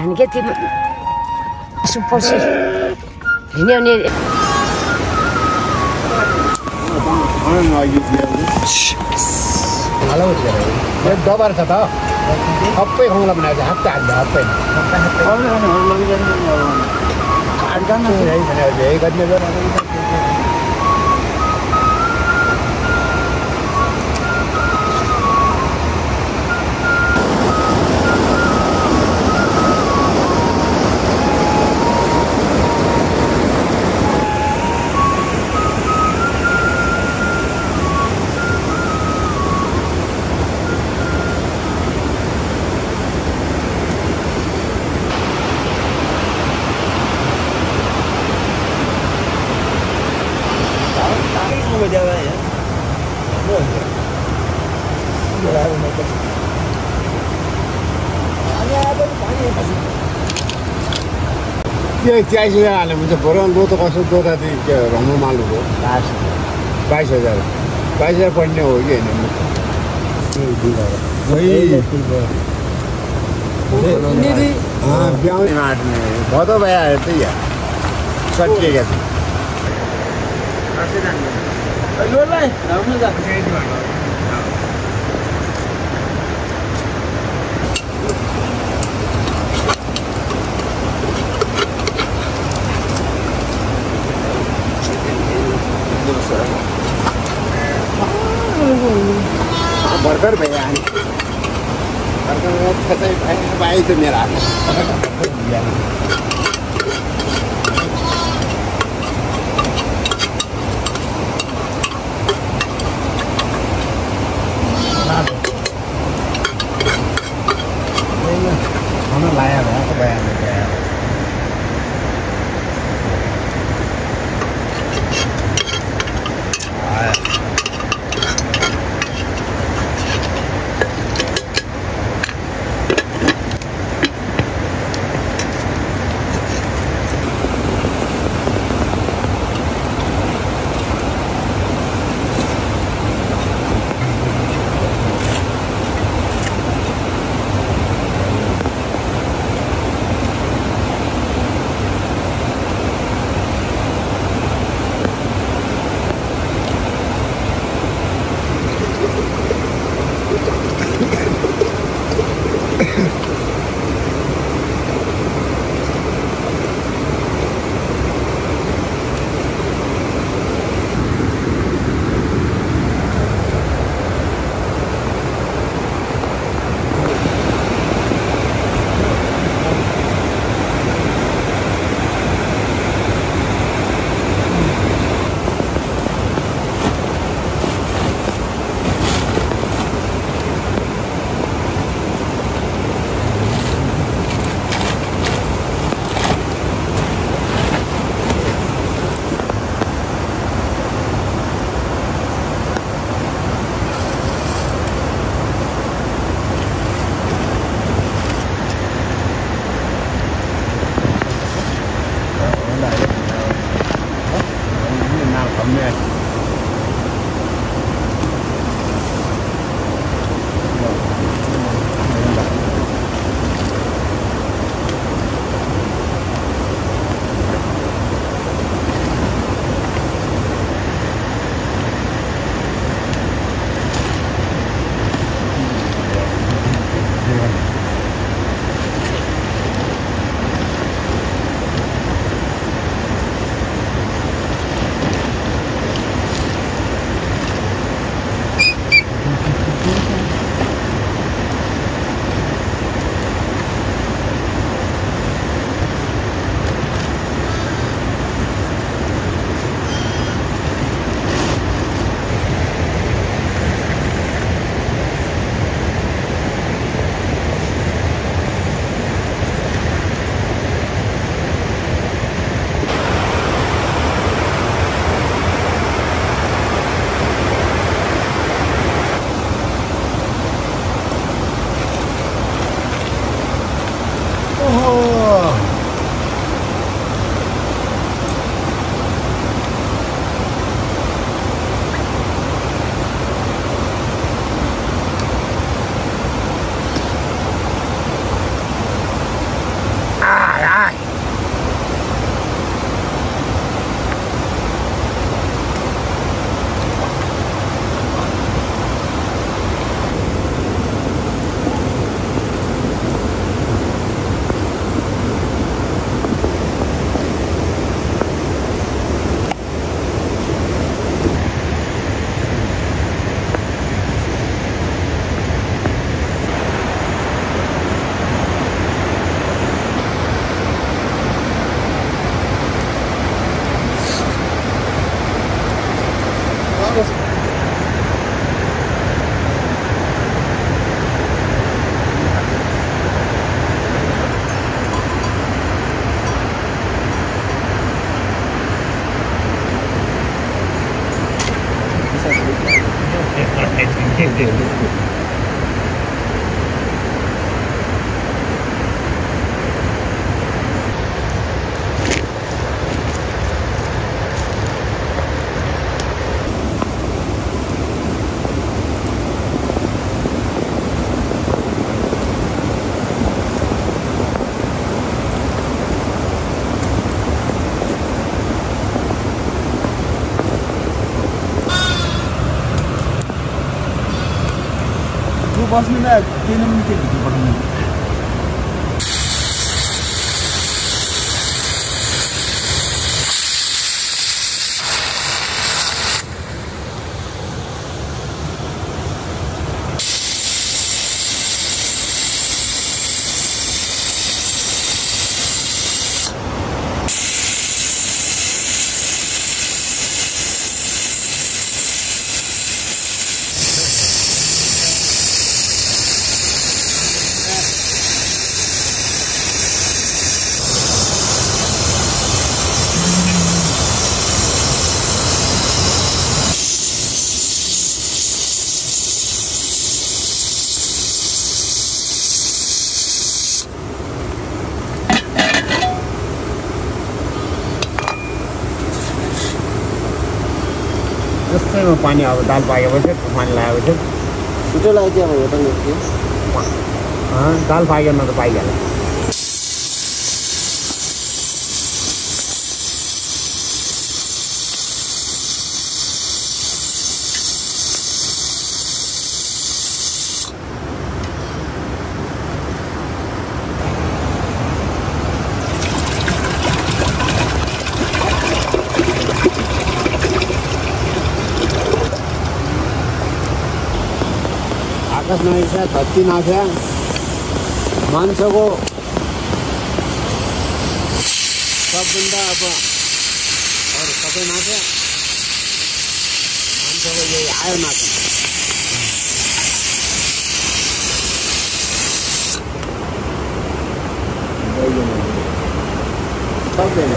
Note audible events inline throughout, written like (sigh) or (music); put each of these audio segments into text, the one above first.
हामी के थियौँ? सुपसी हिँड्यो नि। दबार छ त सबै खाउँला बनाएको हाप्ता हाप्दै हाप्दै त्यो चालिस हजार हाल्यो भने चाहिँ बरु दो त कसो दो त त्यो रङ्गो मालुको बाइस हजार बाइस हजार पर्ने हो कि होइन ब्याउने माट्ने भदौ भइहाल्यो त्यही हो सकिएका छ भर्खर भइहाल्यो भर्खर चाहिँ पाइ त मेरो हातमा बस्नुलाई तिन पानी अब दाल पाकेपछि पानी लगाएपछि छिटो लाग्यो अब अँ, दाल पाकेन त पाइहाल्यो। धत्ती नाख्या मान्छेको सबभन्दा अब अरू सबै नाच्यो मान्छेको यही आयो नाच्नु सक्दैन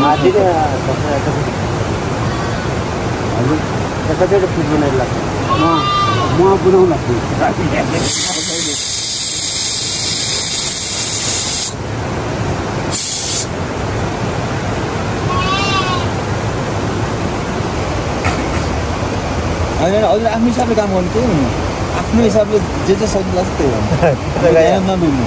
माथि नै हजुर कतिवटा फिट बनाएर लाग्छ म बुझाउँदा होइन हजुर आफ्नो हिसाबले काम गर्नु केही हुनु आफ्नो हिसाबले जे जे सक्नु लाग्छ त्यही (laughs) गर्नु यहाँ नमिल्नु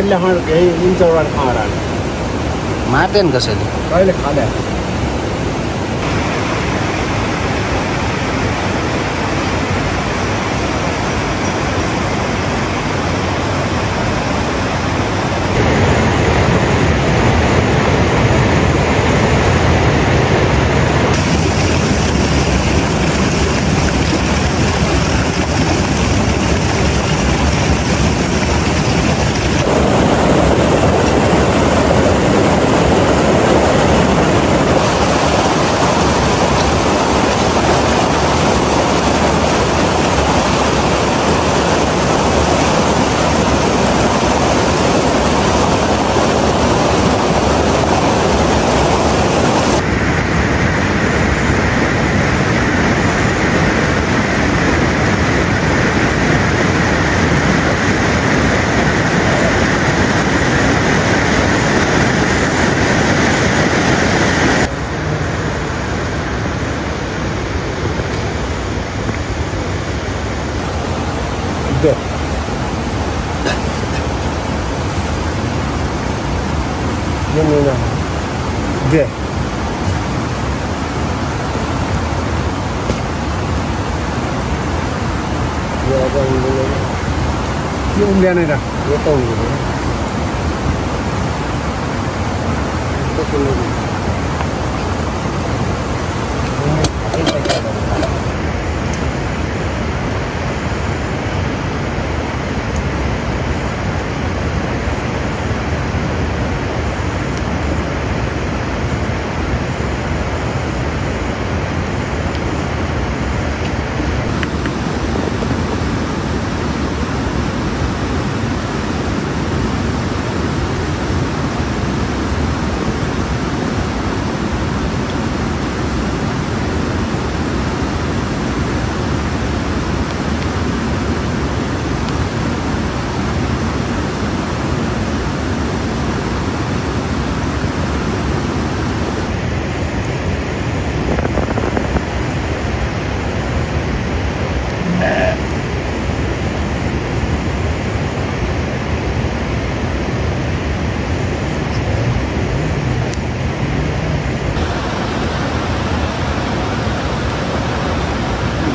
खेल्ने यही इन्चौबाट खाएर मार्दैन कसैले कहिले खाँदा दे ये नहीं ना दे ये आता उम्लिँदैन त्यो उम्लिएन र यो त उम्लिँदैन कस्तो उम्लिँदैन?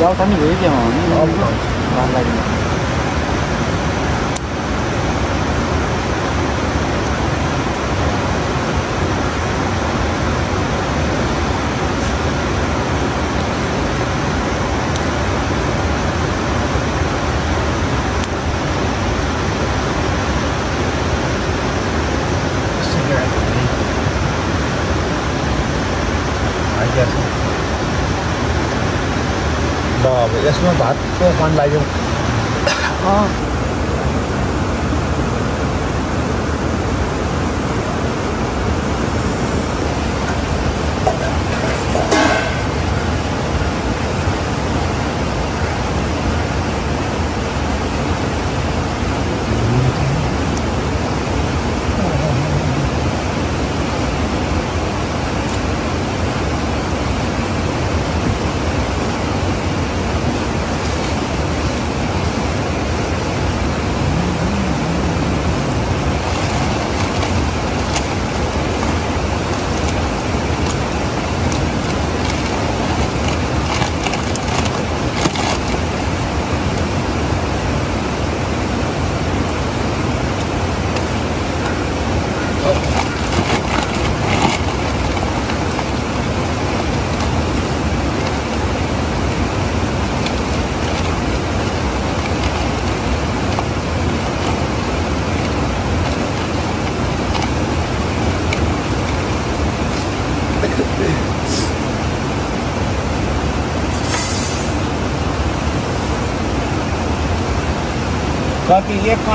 जाऊ त नि भयो त्यहाँ भात लाग्यो ल अब यसमा भातको मन लाग्यो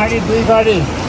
कति एक गाडी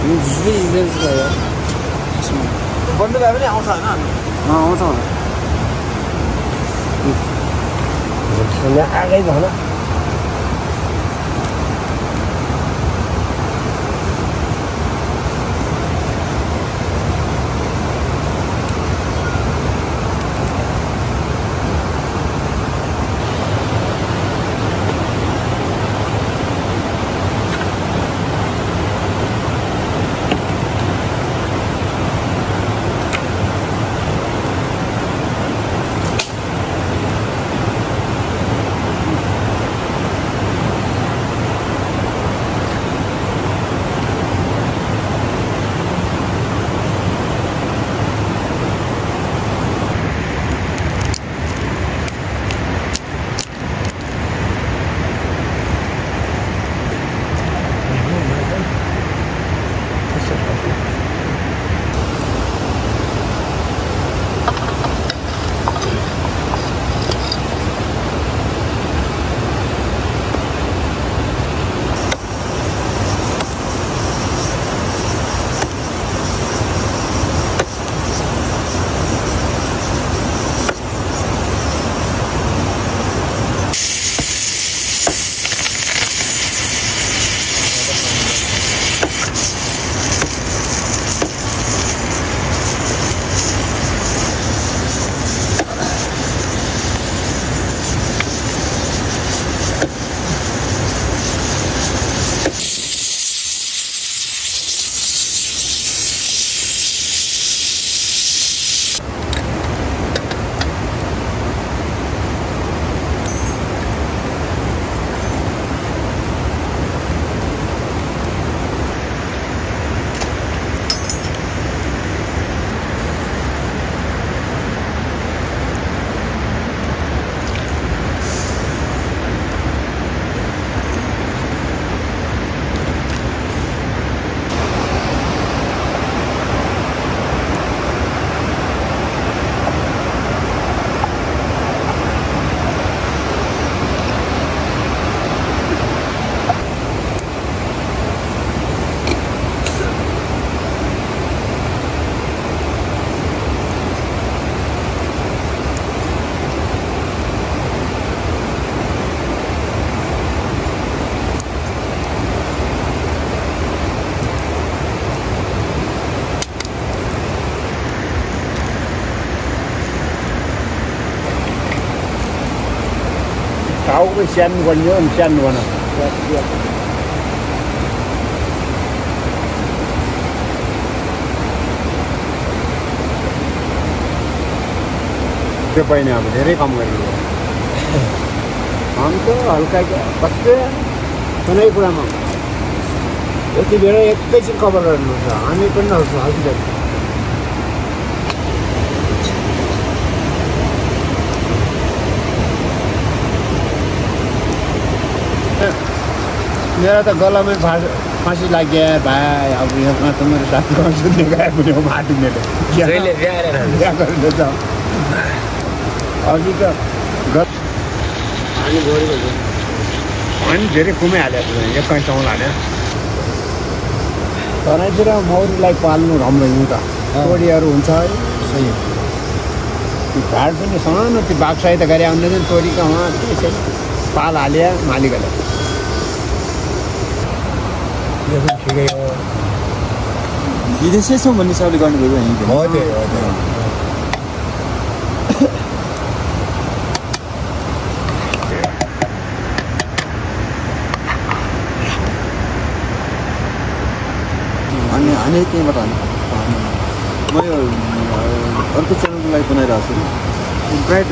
झिझिले झिझिले जस्तो बन्द भए पनि आउँछ होइन आउँछ आगै हो नि स्याहार्नु भन त्यो बहिनी अब धेरै कम गरियो हम त हल्का कस्तै कुनै कुरामा यति बेला एकैछिन कभर गर्नुहुन्छ हामी पनि हल्छ हल्किँदैन मेरो त गलामै फाँस फाँसी लाग्यो भाइ अब यहाँ त मेरो साथी सुत्ने गएको पनि हो ब्याएर बिहा त। अघि त अनि धेरै चौल हाल्यो तराईतिर मौरीलाई पाल्नु राम्रो हिउँ त। तोरीहरू हुन्छ है। सही त्यो भाड पनि सानो त्यो बाघ सहित गरे आउने पनि तोरीको उहाँ त्यसै पाल हाल्यो मालिकले यो पनि ठिकै हो विदेशै छौँ भन्ने हिसाबले गर्नुभएको यहीँ हो त्यही हो त्यही अनि हाने त्यहीँबाट म यो अर्को च्यानलको लागि बनाइरहेको छु ब्राइट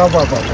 Баба-баба.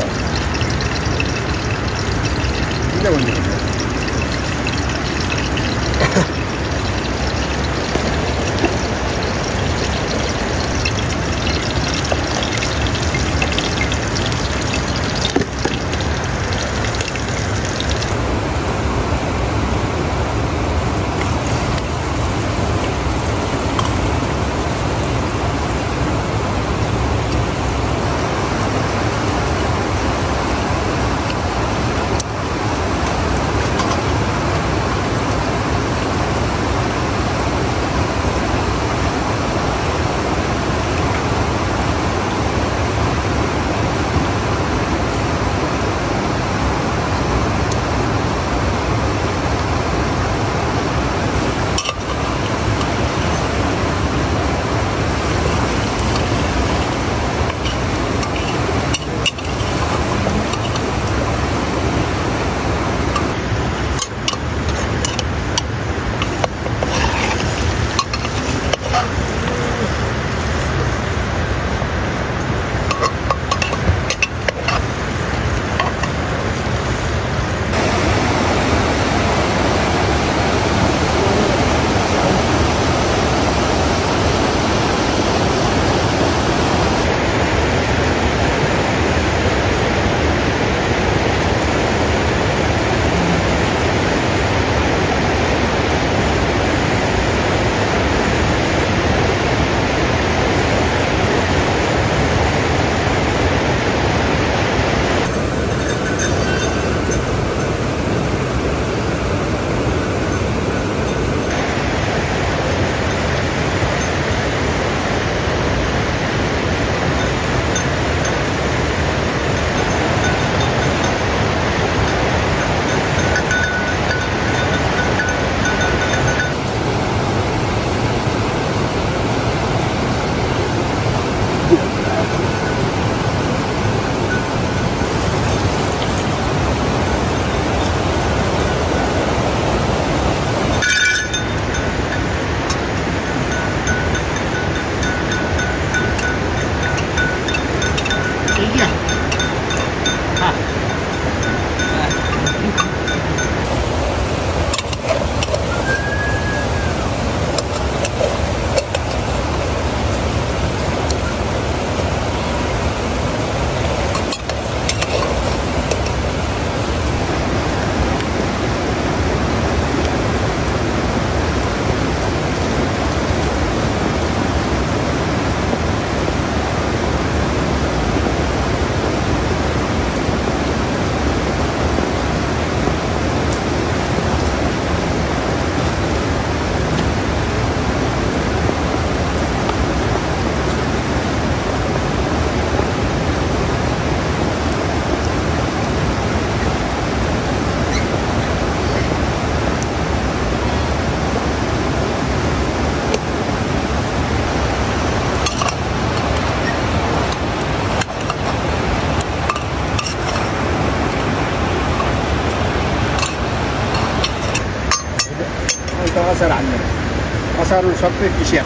असारहरू सबै पिस्या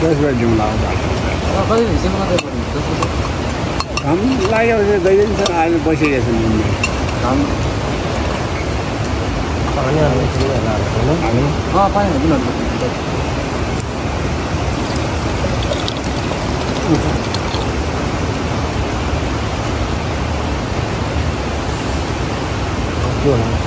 त्यसबाट जाउँ ल कहिले हिसाबमा मात्रै पऱ्यो त्यसको घाम लाग्यो भने दुई दिनसम्म अहिले बसिरहेको छु मुन्ने घाम पानी हाल्नु ठिकै होला होइन हामी अँ पानी हाल्नु न के होला आफै जागे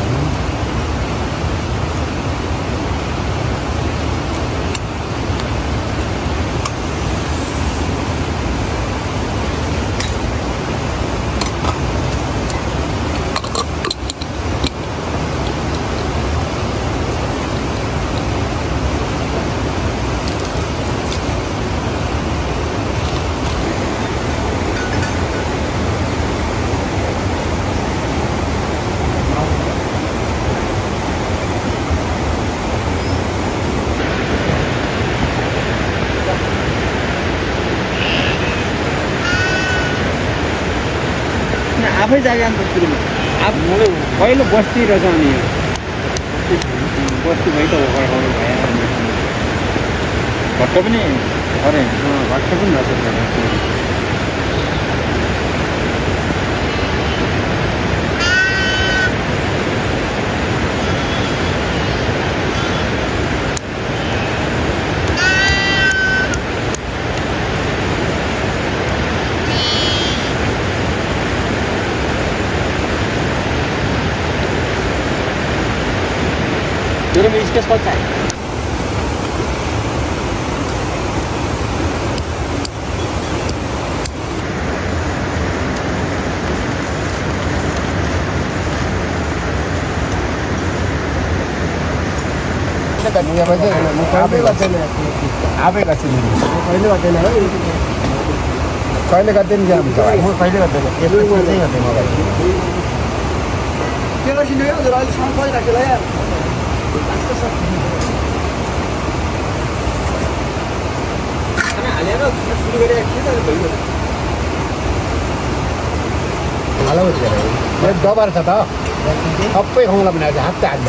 अन्त सुरुमा अब पहिलो बस्ती रहेछ अनि बस्ती भइ त अरू भयो भट्ट पनि। अरे भट्ट पनि रहेछ मेरोमा स्पेस कति चाहियो आफै गर्दैन आफै गर्छु नि कहिले गर्दैन है कहिले गर्दैन क्या हुन्छ भाइ म कहिले गर्दैन यस्तो चाहिँ गर्दैन म डबर छ त सबै खाउँला भने हप्ता हाल्छ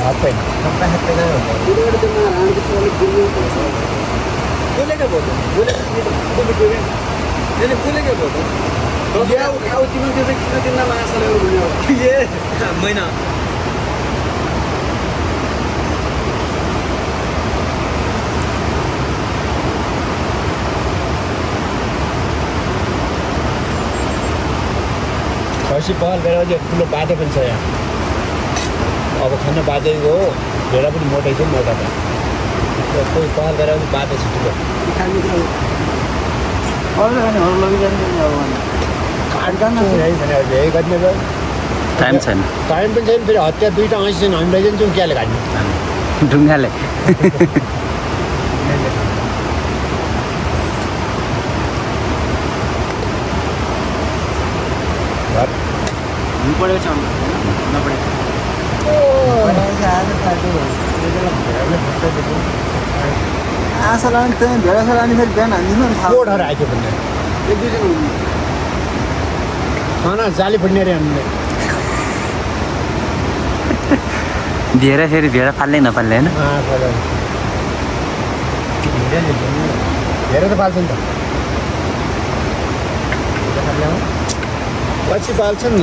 सबै हातै नै बोलेको भयो बोलेको भयो त्यो चाहिँ किन तिमीलाई भन्यो ए खसी पहल गरेर चाहिँ ठुलो बाटो पनि छ यहाँ। अब खान बाजेको हो भेडा पनि मोटै छ मोटा त। कोही पहल गरेर पनि बाटो छ ठुलो। खाने टाइम छैन। टाइम पनि छैन फेरि हतियार दुइटा ऐँसी छैन हामी लैजान्छौँ क्याले काट्ने ढुङ्गाले। (laughs) पढेको छ नपढेको आशा लाने त्यहाँ भेडा छ लाने फेरि बिहान हानिदिनु नि थाहा कोठहरू आइदियो भने एक दुईजना हुनु खाना जाली फुट्ने अरे हामीले दिएर फेरि भेडा फाल्ने नफाल्ने होइन धेरै त पाल्छ नि त पछि पाल्छन्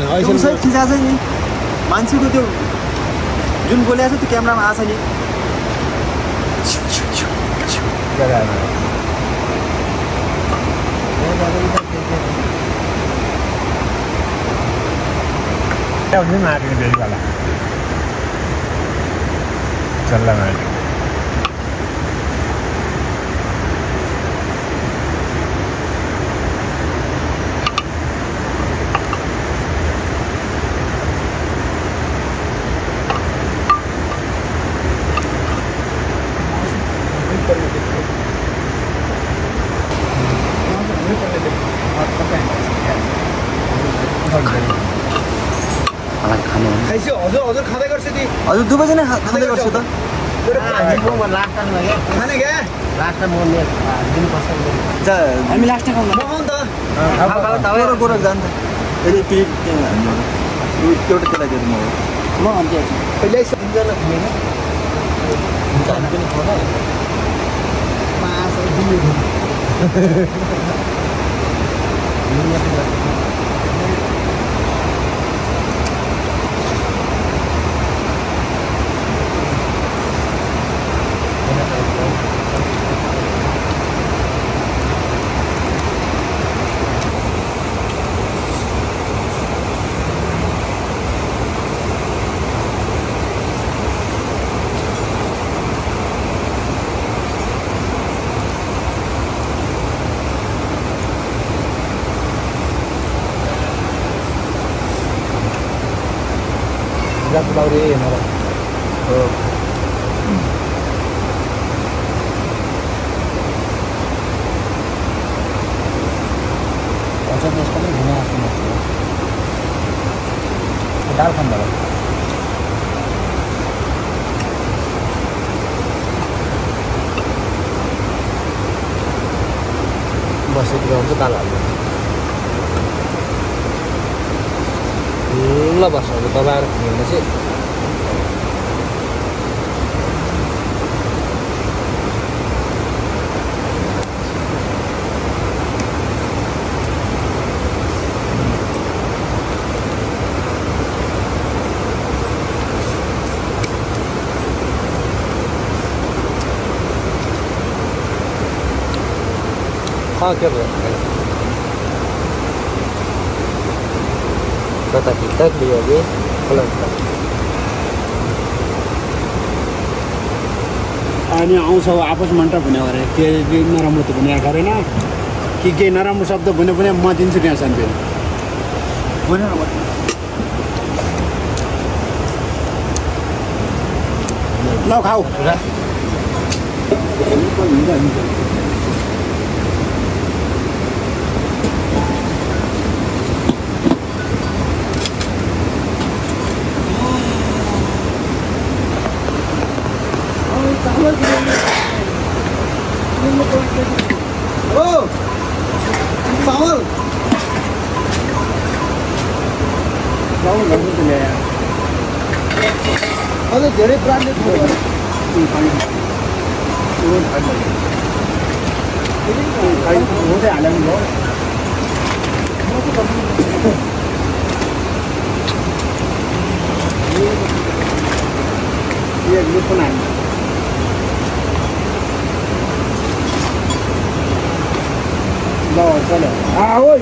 खिचाएको छ नि मान्छेको त्यो जुन बोलेको छ त्यो क्यामेरामा आएको छ नि हुन्छ मार्ने बेलुकालाई चल्ला मार्ने मलाई खानु भने खाइसक्यो हजुर हजुर खाँदै गर्छ नि हजुर दुवैजना खाँदै गर्छु त हामी लास्ट जान्छ एउटा त्यसलाई दिएर म म अन्त्य पहिल्यै तिनजना खाने क्या हामी पनि खाउँ है जात लाउरे मलाई भन्छ त्यसको पनि घुमे जस्तो लाग्छ दाल खानु होला बसेको हुन्छ दाल हाल्नु ल बस्छ अब दबाएर खाने चाहिँ अनि आउँछ आपस मन्टर भन्यो अरे केही नराम्रो त भने गरेन कि केही नराम्रो शब्द भन्यो भने म दिन्छु त्यहाँ सानो ल खाऊ ओ चामल अझै धेरै ब्रान्डेड थियो हुँदै हाल्यो नि भयो यो यो पनि हाल्नु ल चलो ओइ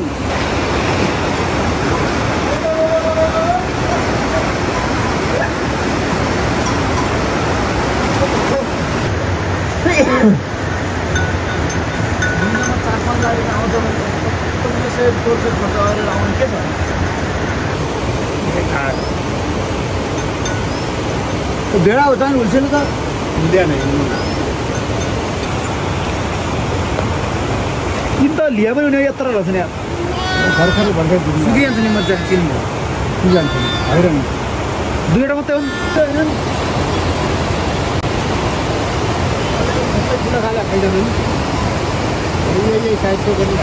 भेडा हो जानु हुन्छ त हुँदैन इन त लिया पनि उनीहरू यत्र रहेछ नि भर्खर भर्खर सुकिहाल्छ नि मजाले चिन्नु जान्छ हैरान दुईवटा मात्रै हो। किन खाले खाइजानु नि यही साइडको पनि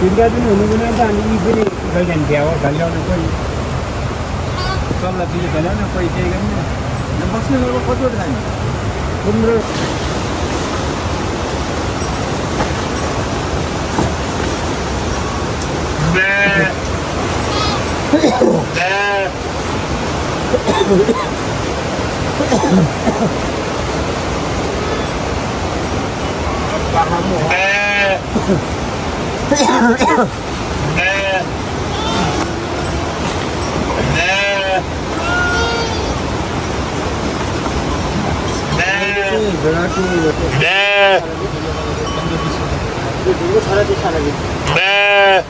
तिनवटा दिन हुनु पनि त अनि यी पनि हो ढल्याउने कोही सबलाई दिने ढल्याउने कोही केही गर्ने बस्ने गरेर कतिवटा खाने कुम्रो भेडाको भेडालाई चाहिँ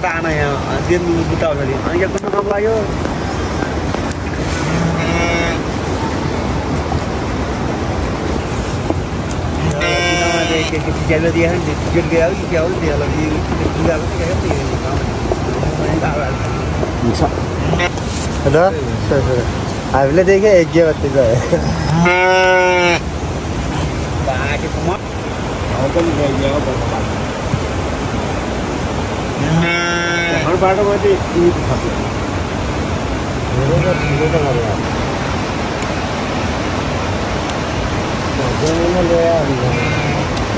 हात आना यहाँ दिन बुट्टा औषधि अनि यहाँ कुद्नु लाग्यो टिकट दिया है टिकट गया कि क्या हो दिया लगी पूजा को क्या है हुन्छ हेलो हामीले देखेँ एक गे बत्ती बाटोमा चाहिँ ईद छ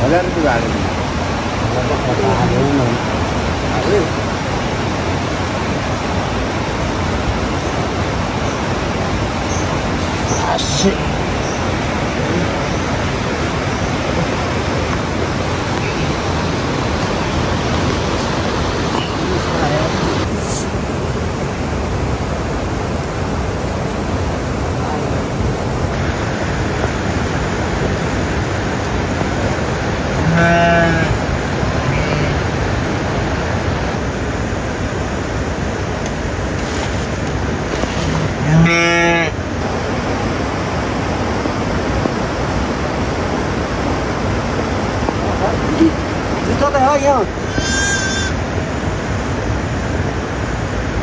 हजार रुपियाँ भाडा जुत्ता त हो यहाँ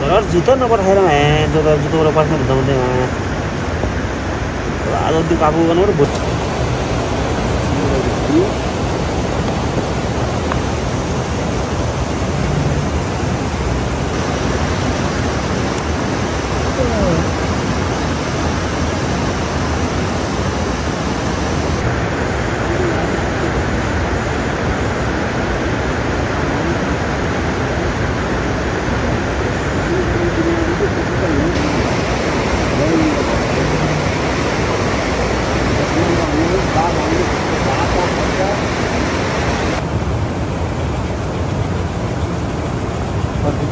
घर जुत्ता नपठाएर ह्या जुत्ता जुत्ताबाट पठाउनु भन्दा भन्दै आज त्यो काबु गर्नु भुट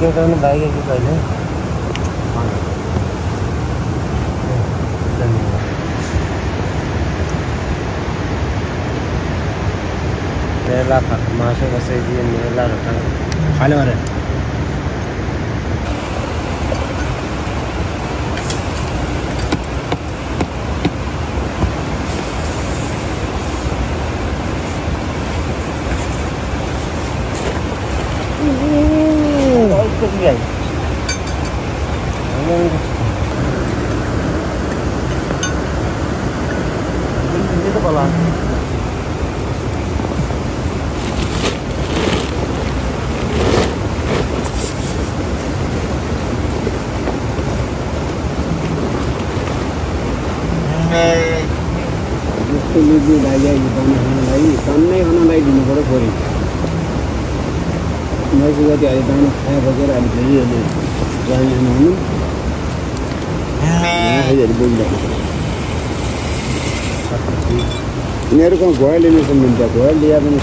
टिकट पनि भाइको कि कहिले मेला मासु बसाइदियो मेला खाले मारे जस्तो लिबी लागिआयो दाना खानलाई टन्नै खानलाई दिनु पऱ्यो छोरी मान्छे जति अहिले दाना खाए बगेर अहिले फेरि अहिले जाने खानु हुनु अहिले बोलिरहेको घोडा लिनु सक्नुहुन्छ घोडा लिएर पनि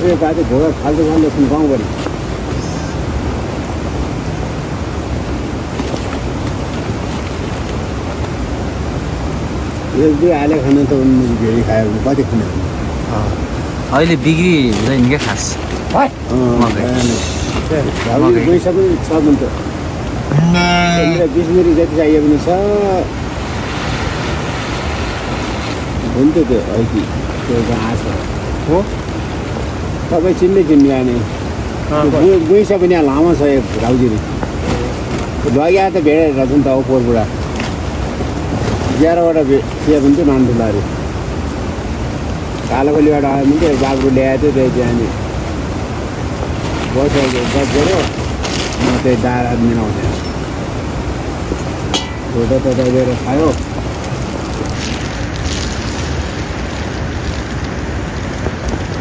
से बाजे घोडा फाल्टो फाल्टो सुन गाउँभरि एक दुई हाले खाना त उनीहरू भेरी खायो भने कति खाने अहिले बिक्री हुँदैन क्या खास पनि छ भने त बिस मिरी जति चाहियो भने छ हो नि त त्यो अहिले त्यो घाँस हो तपाईँ चिन्ने चिन्ने जाने गुइसा पनि यहाँ लामो छ यो राउजिरी लग्या त भेडेर छ नि त हो पोहोरबाट एघारवटा भे चिया पनि थियो नानठुलाहरू कालो खोलीबाट आयो भने त्यो बाबु ल्याएको थियो त्यही त्यहाँ बसेको गफ गऱ्यो म त्यही दारा मिलाउँथेँ 对对对对对对，还有。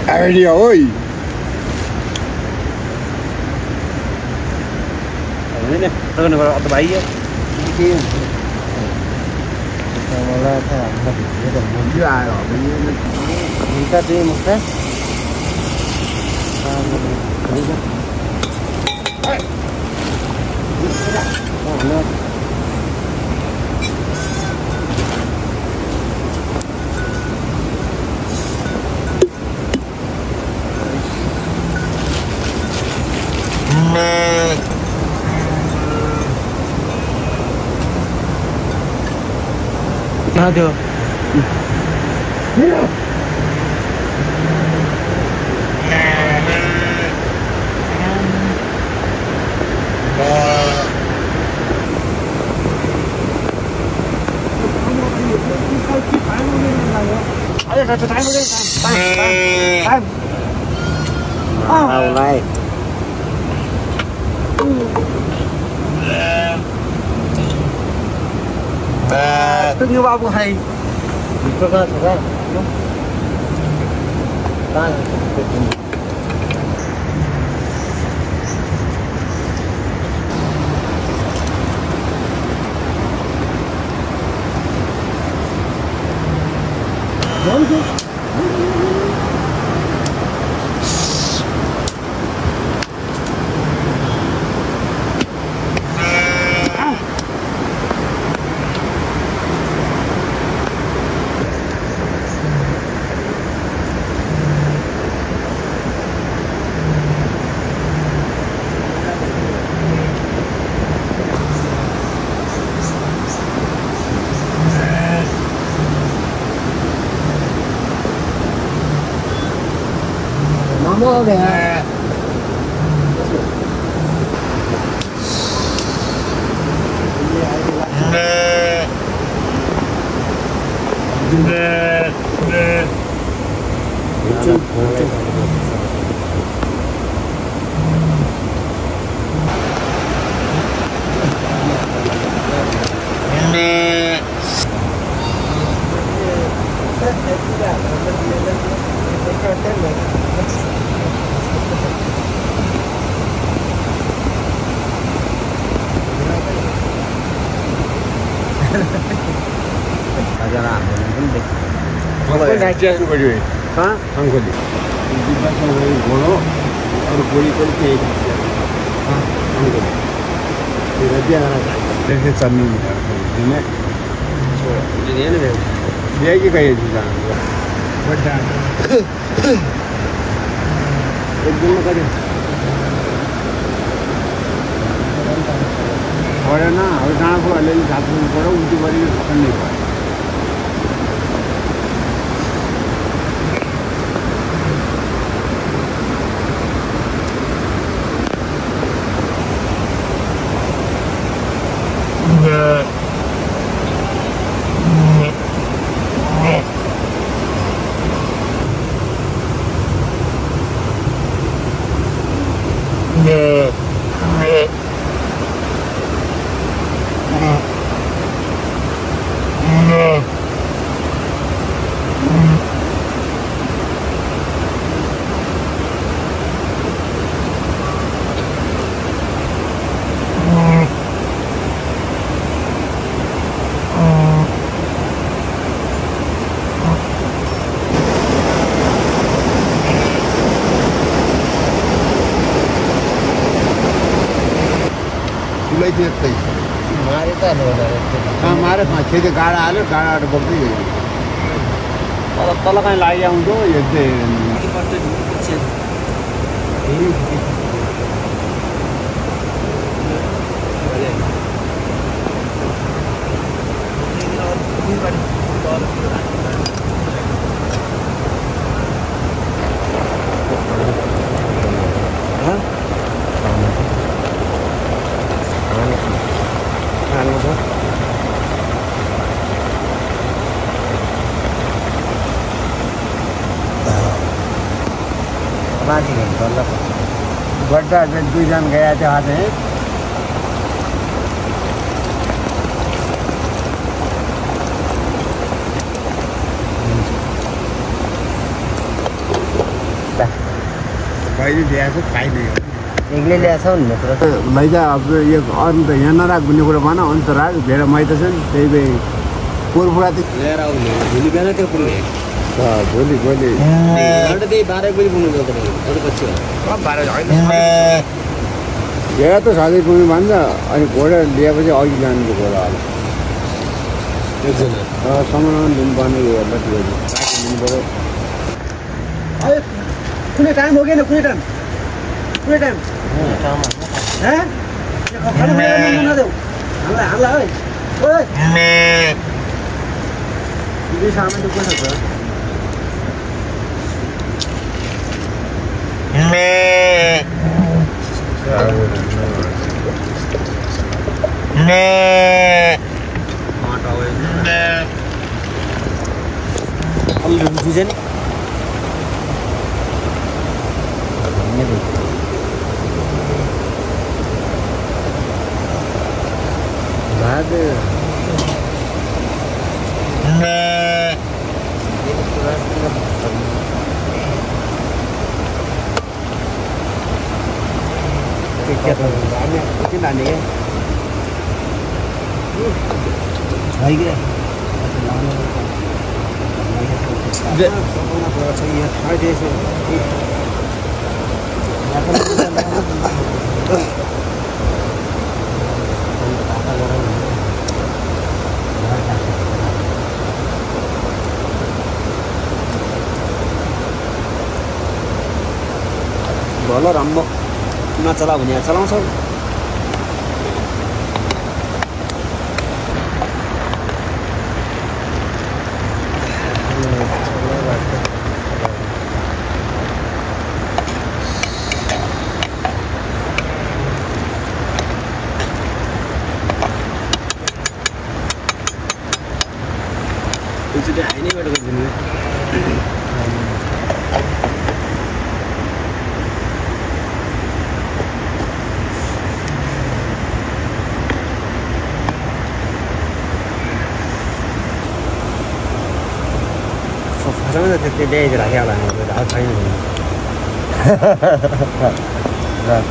哎呀喂！Ini nih, kalau nih kalau bayi ya. Ini. Kita malah kayak nggak bisa dan mau jual loh. Kita di mana? Kamu di mana? Hei. Di mana? Oh, photo त गएर खायो आइडिया हो अन्त भाइ मलाई त यो आयो हुन्छ दुई मुख त्यो tức như bao cũng hay. छ त नाचिहाल्नु अङ्कोली घोडो अरू गोली पनि त्यही अङ्कोली त्यो त्यस्तै चल्नु बिहाकी कहिले जानु एकदमै कति पढेन अब डाँडको अलिअलि छाप्नु पऱ्यो उल्टी गरेर खप्नै भयो ठुलै थियो त्यस्तै मारे त कहाँ खेति गाडा हाल्यो गाडाबाट बोक्दै तल तल कहीँ लागिआउँदो यस्तै खानु छ माथि डल्ला चाहिँ दुईजना गएका थियो आज है कहिले ल्याएको खाइदियो। एक्लै ल्याएको छ नि पुरा लैजा अब यो अन्त यहाँ नराख भन्ने कुरो भन अन्त राख भेर मैत छ नि त्यही भए पोरपुरा त लिएर आउने। भोलि बिहान त्यो पुग्ने भोलि भोलि त सधैँ पुग्नु भन्छ अनि घोडा ल्याएपछि अघि जानु सामान लिनुपर्ने उयोहरूलाई त्यो राखी दिनु पऱ्यो कुनै टाइम हो कि time Me. Me. Man. Bad. आने कितने लाने के भाई के भल राम्रो नचला भने चलाउँछौ?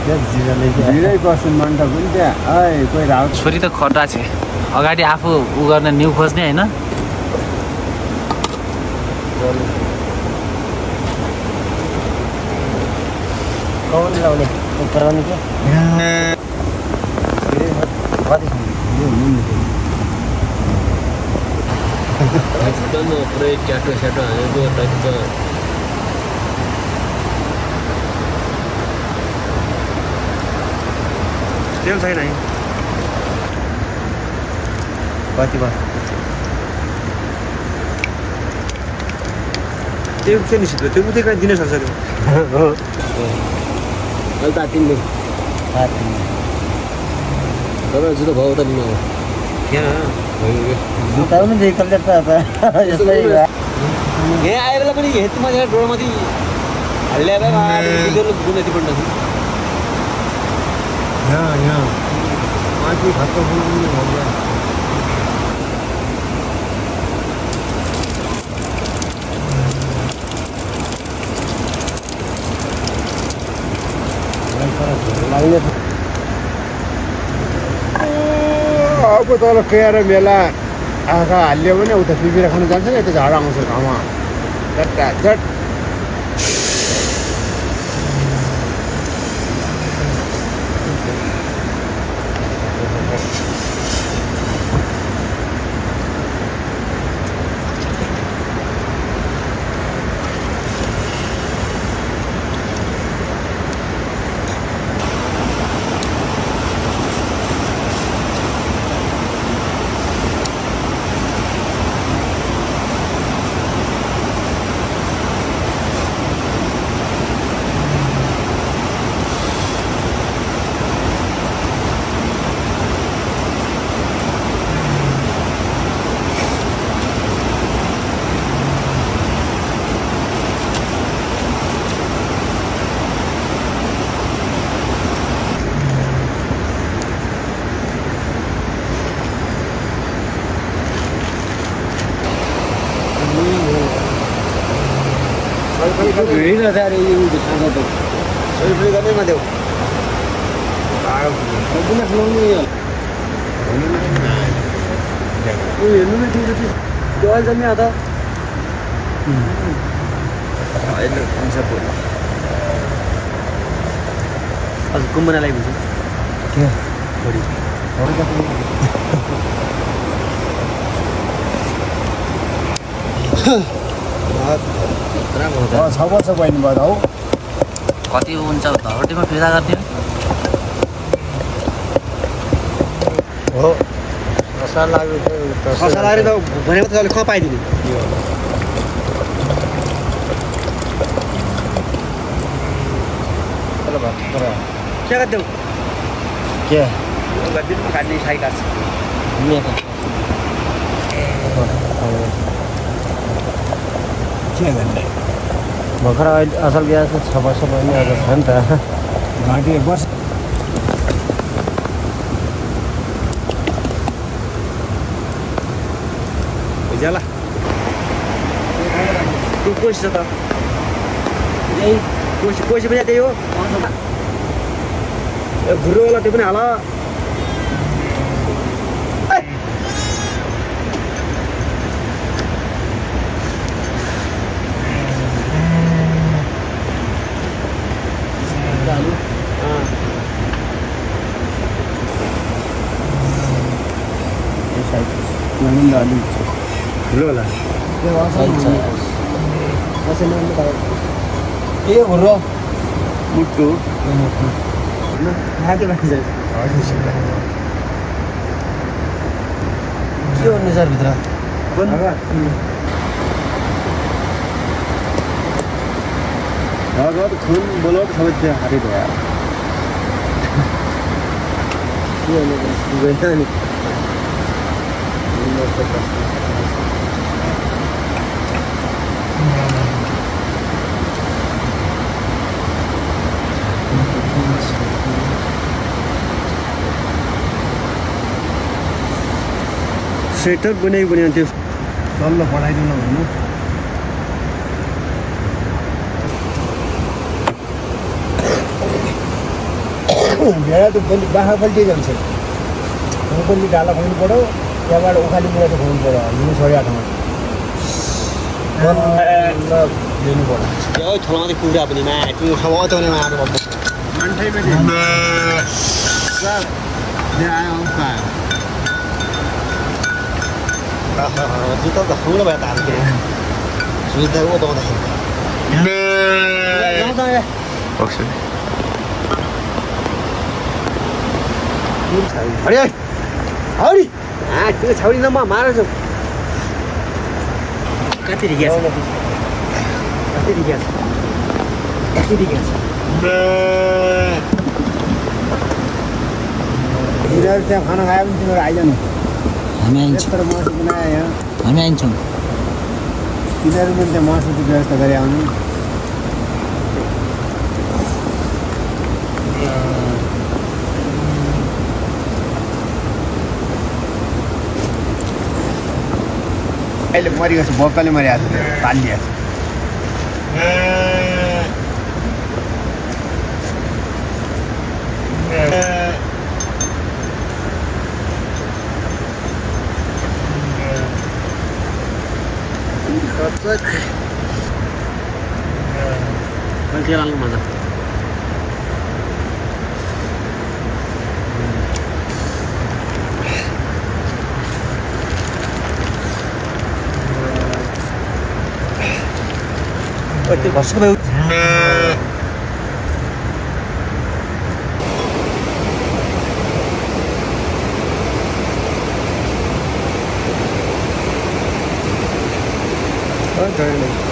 त्यो बस्नु मन त त्यहाँ छोरी त खतरा छ। अगाडि आफू उ गर्न न्यु खोज्ने होइन। पुरै ट्याटो स्याटो हानेको टक्क तेल छैन है कति भयो त्यो चाहिँ निश्चित त्यो उतै कहाँ दिन सक्छ त्यो अहिले तातिन्ने तपाईँ जुत्ता भाउ त लिनु किन अब पनि भेहिकल यहाँ आएर पनि हेतुमा यहाँ डोरमाथि हालिल्याएर गुणती पड्न यहाँ यहाँ। माथि खतरा बनाउनु भयो अब तल केयर मेला आँखा हालियो भने उता पिपिरा खानु जान्छ नि यता झाडा आउँछ घाउमा झट्टा झट हिँडिरहेको छ अरे यो खाँदा त सबै गर्नै नदेऊ सबैले खुवाउनु यो हेर्नु नै ठिक छ त्यो अहिले जम्मै त अहिले हुन्छ हजुर कुम्बनालाई हुन्छ छ वर्ष बहिनी भयो हौ। कति हुन्छ धरोटीमा फिर्ता गरिदियो। हो। भनेको त अहिले ख पाइदिने के गर्दै के? के गर्ने भर्खर अहिले असल ग्यास छ वर्ष पनि आज छ नि त। घाँटी बस जाला तँ छ कोसी कोसी पनि त्यही हो? ए घुर्रोवाला त्यो पनि हाल। अलिक के घुर्रो मुटु के हो सर भित्र रगत खुन बोलट सबै त्यो भयो स्वेटर बुनेको बुने त्यो। तल्लो पठाइदिनु भन्नु। (coughs) भेडा त बाखा पल्टी जान्छ। पनि डाला खुवाउनु पऱ्यो। त्यहाँबाट उखाली मुला त खुवाउनु पऱ्यो हिँड्नु छोड्यो ठाउँमा लिनु पऱ्यो यो ठोला मात्रै कुखुरा पनि मा त्यो ठाउँमा अताउने आएर बस्छ मन्ठै पनि सर त्यहाँ आयो आउँछ आयो जुत्ता त खुङ्लो भयो त हाल के जुत्ता ओताउँदाखेरि छ कति रिग्या छ तिनीहरू त्यहाँ खाना खायो भने तिमीहरू आइजानु हामी आइन्छौँ यहाँ हामी आइन्छौँ तिनीहरू पनि त्यहाँ मासुको व्यवस्था गरे आउनु अहिले मरिगएको छ बोक्काले मरिरहेको छ त्यो पालिएको छ मान्छे लानु मजा त्यो घसको भयो यो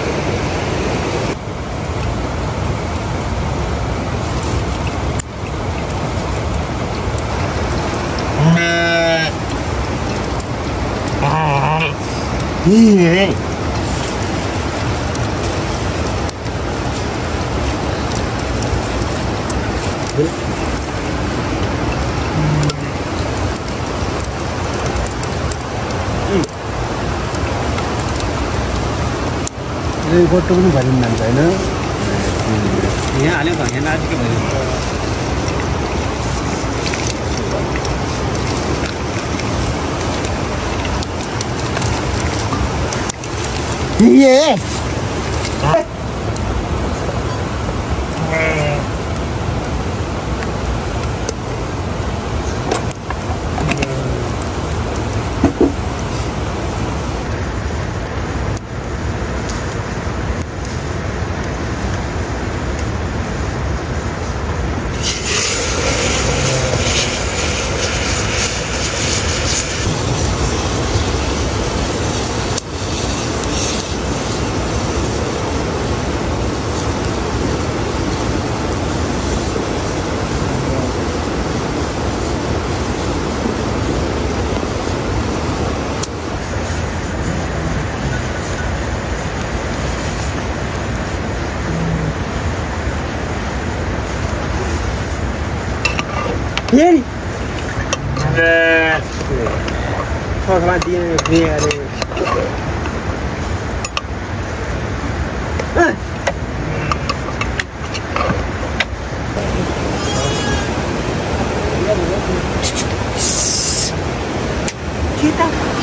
बोटो पनि भरिनु जान्छ होइन? यहाँ हाल्यो भने नाजुकै भयो। थोकमा दिने फेरि अरे के त खोली मागो त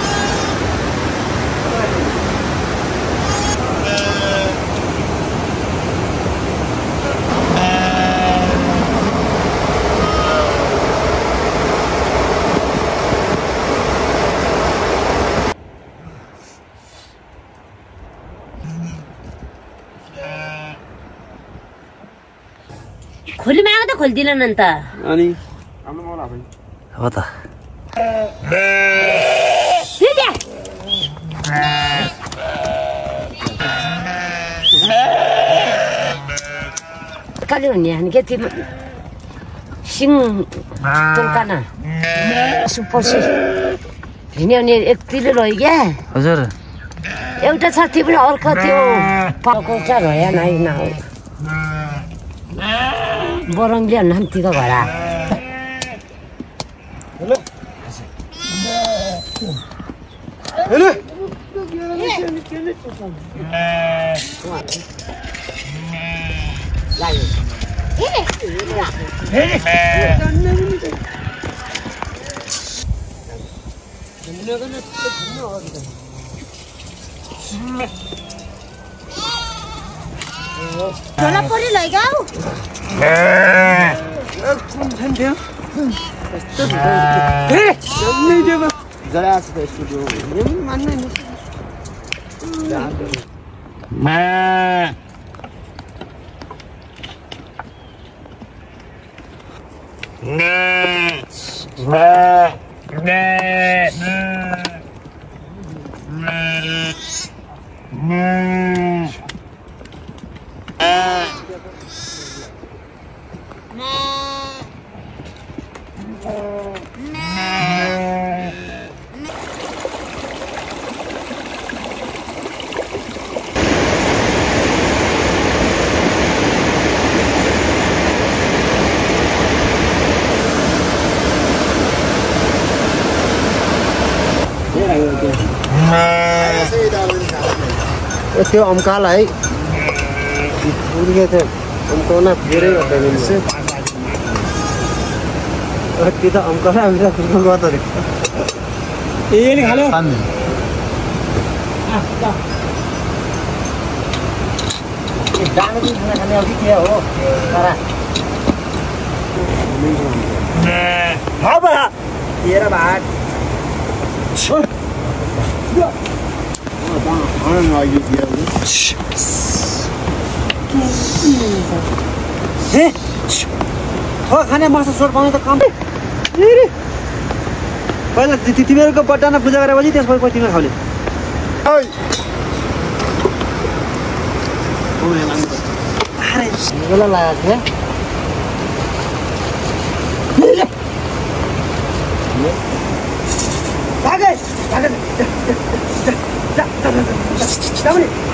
खोलिदिन नि त अनि? हो त। कहिले हुने अनि के तिम्रो सिङ तुल्काना सुपोसी हिँड्यो एक तिलो रह्यो क्या। हजुर। एउटा छ त्यो पनि अर्को त्यो छ रह्यो नाइ न बरङ ल्याउ नाम तिको घर जरा आएको छ त स्टुडियो मान्नु नि त्यो अम्काल है अम्काउन गर्दैन त्यो त अम्काल गर्दो खाना खाने अघि के हो। खाने मासु पाउने त कम पहिला तिमीहरूको बट्टामा पूजा गरेपछि त्यसपछि पछि तिमीहरू खाउने लागेको भागे भागे जा जा जा जा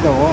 जा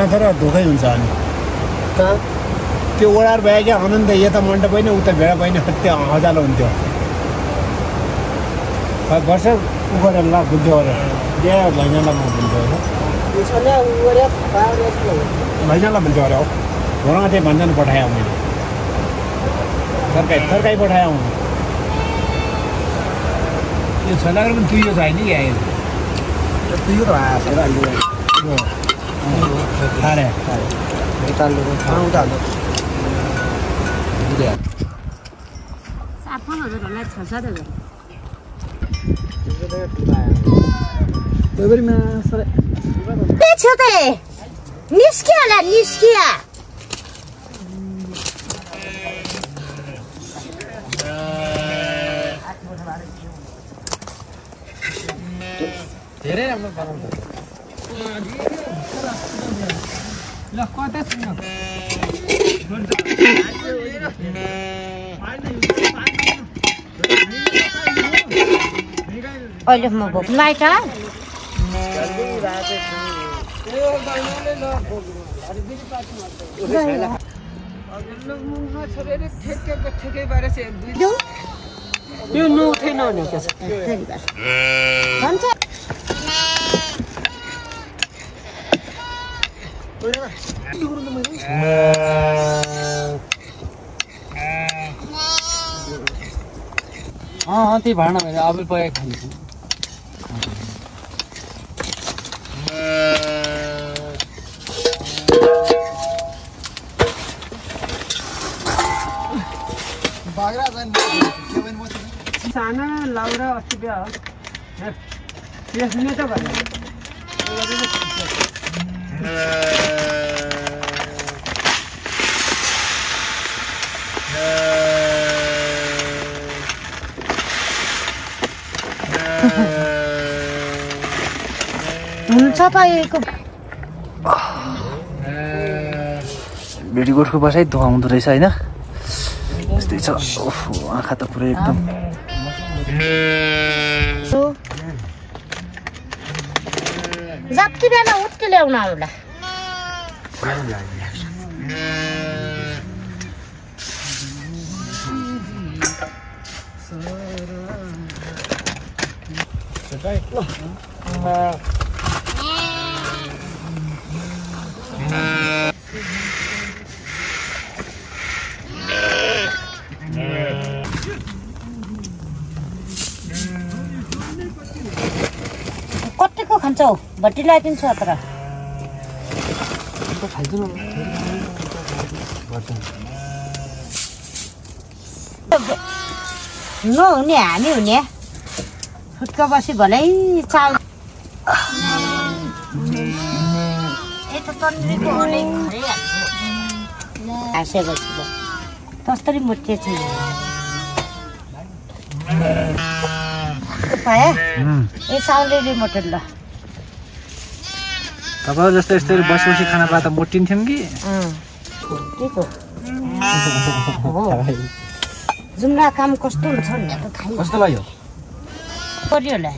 त नत्र धोकै हुन्छ अनि। कहाँ त्यो ओडार भयो क्या आनन्द यता मण्डप होइन उता भेडा होइन त्यो हजालो हुन्थ्यो। वर्ष उ गरेर ल बुझ्यो अरे। बिहा भैनालाई भन्छ होइन उसले उ गऱ्यो पाएर यस्तो भैनालाई भन्छ अरे हौ। घरमा त्यही भन्छन् पठाएँ मैले। सरकाई सरकाई पठाएँ यो छोलाको पनि तुइयो छ होइन कि आयो? तुयो त हाँसेर अहिले। खारे उताल्नु उता हाल्नु सात पाँच हजार होला छ सात हजार छेउ त निस्कियो होला निस्किया अहिले म भोक लाइट त्यो नउठे नहुनेको छ भन्छ अँ अँ त्यही भएन भने अब पकाइ खान्छु लाउरा अस्ति बिहा हो यसले त भन्यो हुन्छ तपाईँको भेडीगोठको बसाइ धुवाउँदो रहेछ होइन यस्तै छ आँखा त पुरै एकदम जति बेला उति ल्याउन आउला खान्छौ? भट्टी लगाइदिन्छु तर नहुने हामी हुने। फुटको बसी भलै चाल। तस्तरी मुट्टे छु पाए ए साउले रिमोट ल। तपाईँहरू जस्तो यस्तै बसी बसी खाना पाए त मोटिन्थ्यौँ कि? जुम्ला काम कस्तो हुन्छ कस्तो लाग्यो पर्यो होला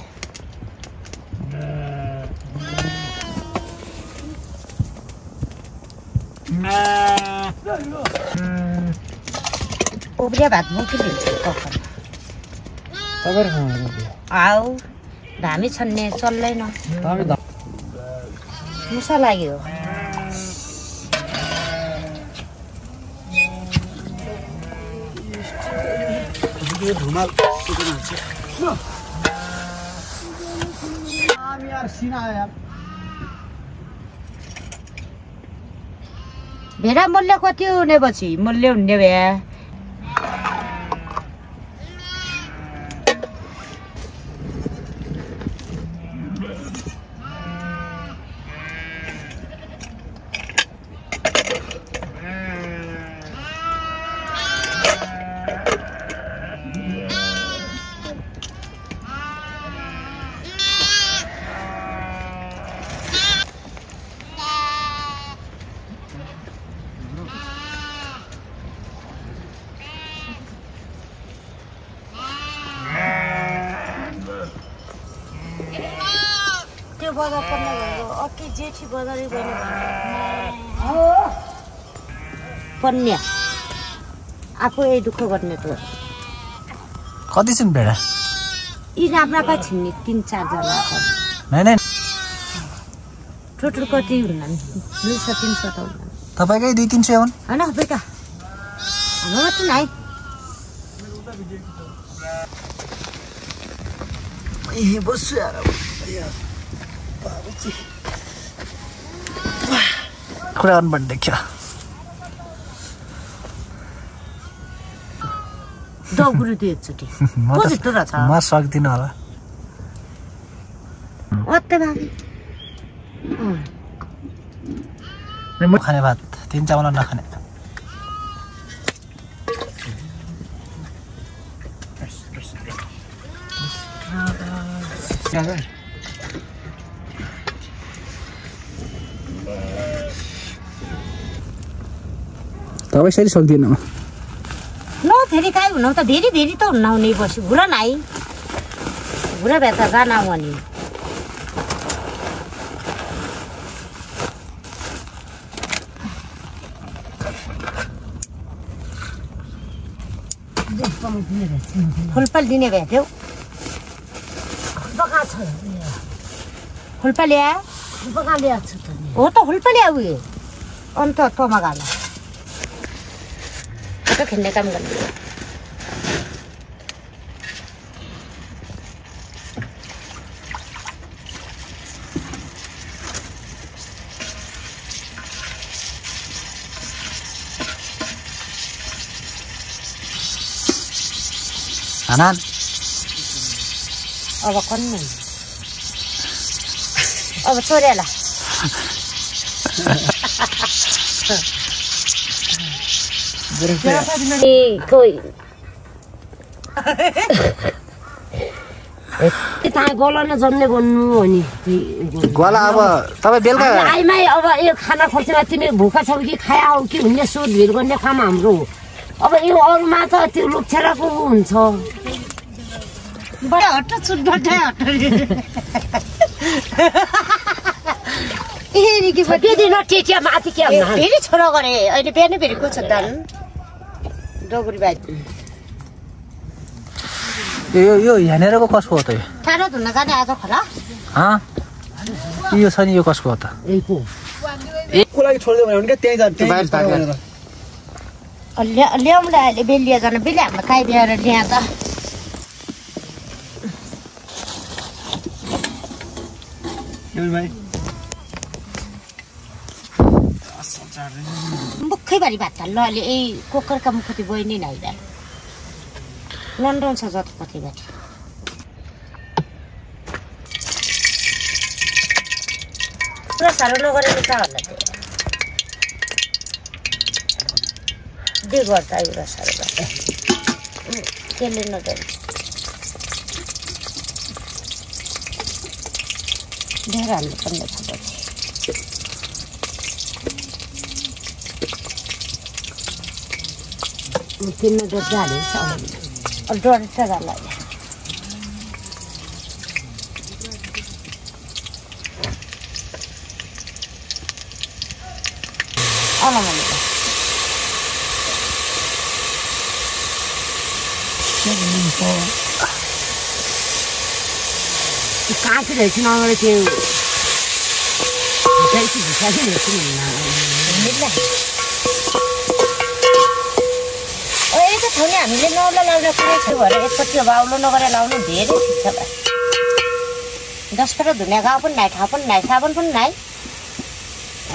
उब्रिया भात मुखी लिन्छ कखन आऊ। धामी छन्ने चल्दैन। मुसा लाग्यो भेडा मूल्य कति हुने पछि मूल्य हुने भए गएन पन्या आफू यही दुःख गर्ने त कति छन् भेडा यी राम्रा पा छिन् नि तिन चारजना नै नै टोटल कति हुन्छन् दुई सौ तिन सौ त हुन्छन् तपाईँकै दुई तिन सय हुन् होइन बेटा हाम्रो मात्रै नै कुरा गर्नुपर्ने दौगुरु दियो एकचोटि। (laughs) म सक्दिनँ होला। म खाने भात तिन चामल नखाने तपाईँ सरी सक्दिनँ न फेरि काहीँ हुन त धेरै धेरै त हुन्न हुने बसी घुरा नाइ। घुरा भए त भने फुलपाल दिने भए थियो। हो त फुलपाल ल्याए उयो? अन्त तमा गाला फोटो खेल्ने काम गर्ने खाना अब कन्ने अब छोडेला कोही त्यहाँ गोला जम्ने गर्नु हो नि गोला अब तपाईँ बेलुका आइमाई अब यो खाना खोज्छमा तिमी भोका छौ कि खाया हो कि भन्ने सोधभिड गर्ने काम हाम्रो हो अब यो अरूमा त त्यो लुक्छेराको हुन्छ फेरि छोरा गरे अहिले बिहानै फेरि को छ दान डोगरी भाइ यो यो यहाँनिरको कसको हो त यो? टाढो धुन जाने आज खोला। हँ? यो छ नि यो कसको हो त? यहीको। को लागि छोडिदियो भने क्या त्यहीँ। ल्या ल्याउँला अहिले बेलिया जान बेली हाम्रो काहीँ ल्याएर ल्याँ त। भाइ। भात ल अहिले यही कुकरका मुखति गइ नै लन्डन छ जति कतिबाट पुरा साह्रो नगरेको त्यो। साह्रो त्यसले नगरे। छ। तिन्न डोज हालेको छ डर छ होला अलमले काँची रहेछ नगरे त्यो भिसाइसी भिसाइसी रहेछ यही छ नि हामीले नौलो लाउन कुरै छु भरे एकपट्टि अब आउलो नगरेर लाउनु धेरै ठिक छ भाइ। दसपल्ट धुने गाउँ पनि नाइ ठाउँ पनि नाइ साबुन पनि नाइ।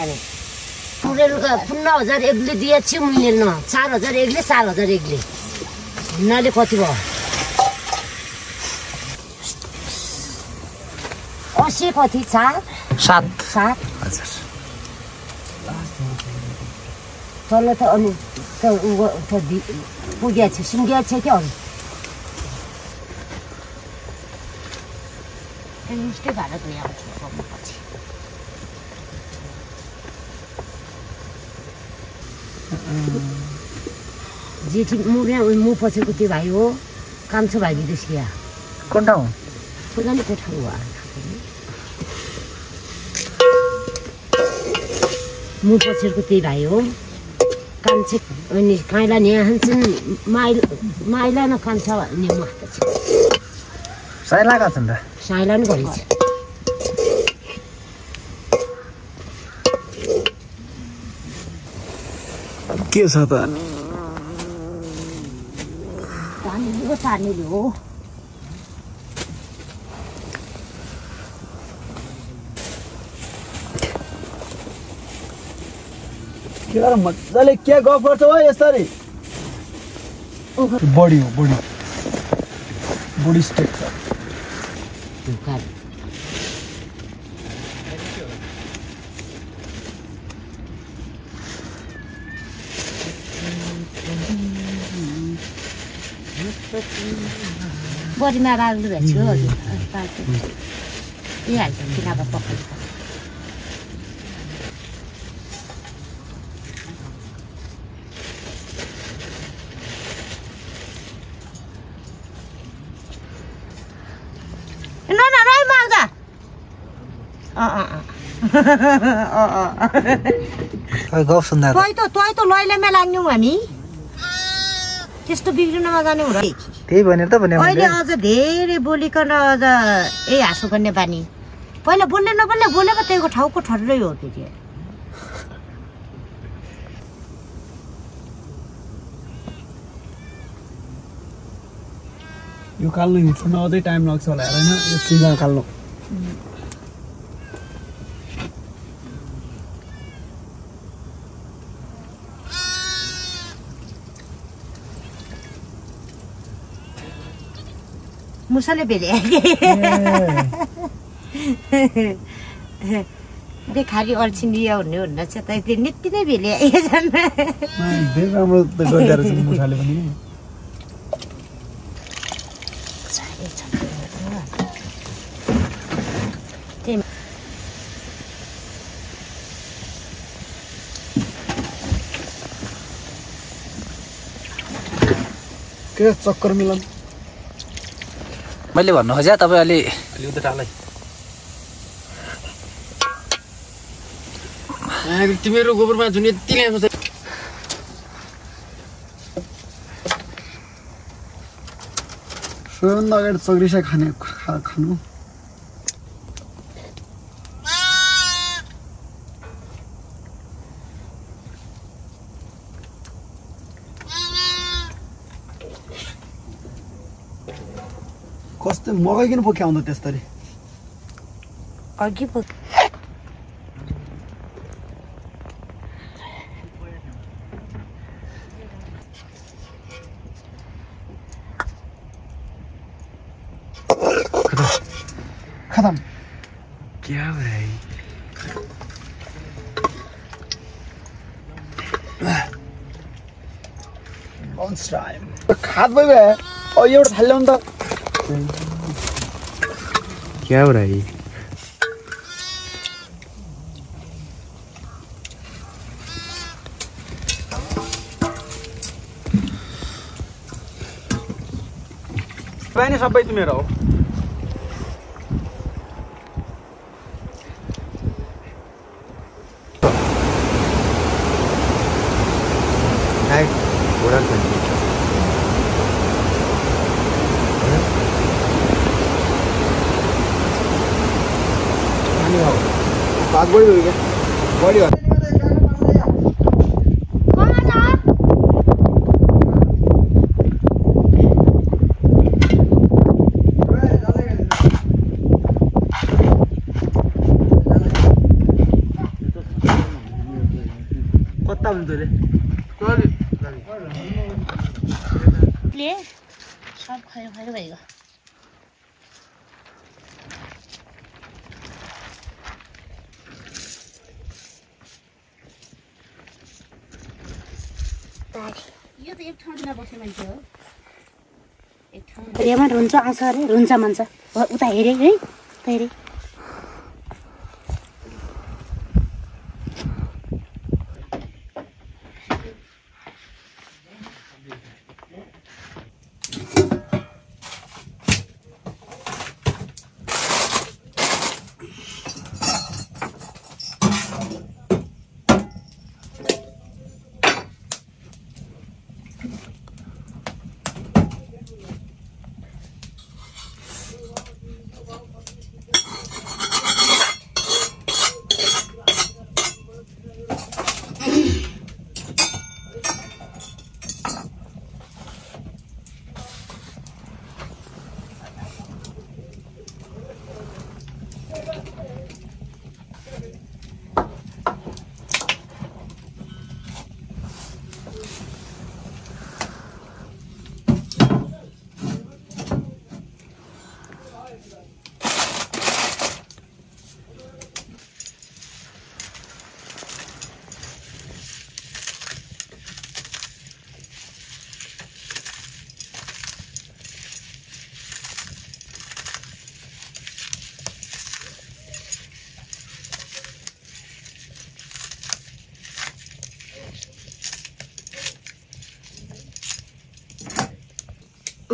अनि पुरेलका पन्ध्र हजार एकले दिएको छु मैले न चार हजार एकले चार हजार एकले। हिँड्नाले कति भयो? असी कति चार सात। सात? हजुर। तल त अनि त उ पुगेको छ सुङ्गिएको छ क्या अरू मुस्टै भारत नै आउँछ पछि जेठी मुरे मु पछिको त्यो भाइ हो कान्छो भाइ विदेशिया कुन ठाउँ पुजाले कोठाको हो मु पछिको त्यही भाइ हो कान्छे अनि काइला नि हान्छन् माइल माइला न कान्छ नि मात्र साइ लगाएको छ नि त? साइला नि गरिन्छ के छ त? पानी हो। गरेर मजाले के गफ गर्छ हो यसरी? बडी हो बडी बडी स्टेक छ। बडीमा रहेछ हो। हजुर ए हाल्छ किन पकाउँछ। न न राई माग्दा अँ अँ अँ अँ अँ। खै गफ सुन्दा त तै त तै लैलामा लाग्यौँ हामी। त्यस्तो बिग्रिनमा जाने हो त्यही भनेर त भने अहिले अझ धेरै बोलिकन अझ ए हाँसो गर्ने बानी। पहिला बोल्ने नबोल्ने बोलेको त्यहीको ठाउँको ठर्रै हो त्यो चाहिँ यो काल्नु हिँड्नु अझै टाइम लाग्छ होला होइन यो सिँगा काल्नु मुसाले भेले देखारी अल्छिनिया हुने हुन्न छ त त्यो नित्ति नै भेले झन् धेरै राम्रो त गरिदिएको रहेछ मुसाले पनि के चक्कर मिलन मैले भन्नु खोजेँ तपाईँ अलि अलि उता टालै तिमीहरू गोबरमा जुन यति ल्याएको छ सबैभन्दा अगाडि चक्रिसा खाने खा खानु। त्यो मकै किन पोख्याउँदो त्यस्तरी। अघि पो। खतम। क्या लन्च टाइम खाद भयो एउटा थाल्यो भने त। क्या हो रहा है नि सबै तिमीहरू हो घोड़ा खाने भात बढी भयो क्या बढी भयो कता हुन्छ रे ले सब खैरो खैरो भइगयो यो त एक ठाउँमा बस्ने मान्छे हो एक ठाउँ रेमा रुन्छ आउँछ अरे? रुन्छ भन्छ उ- उता हेरे है उता हेरे।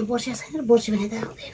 बोर्सिया छैन बोर्सी भने त आउँदैन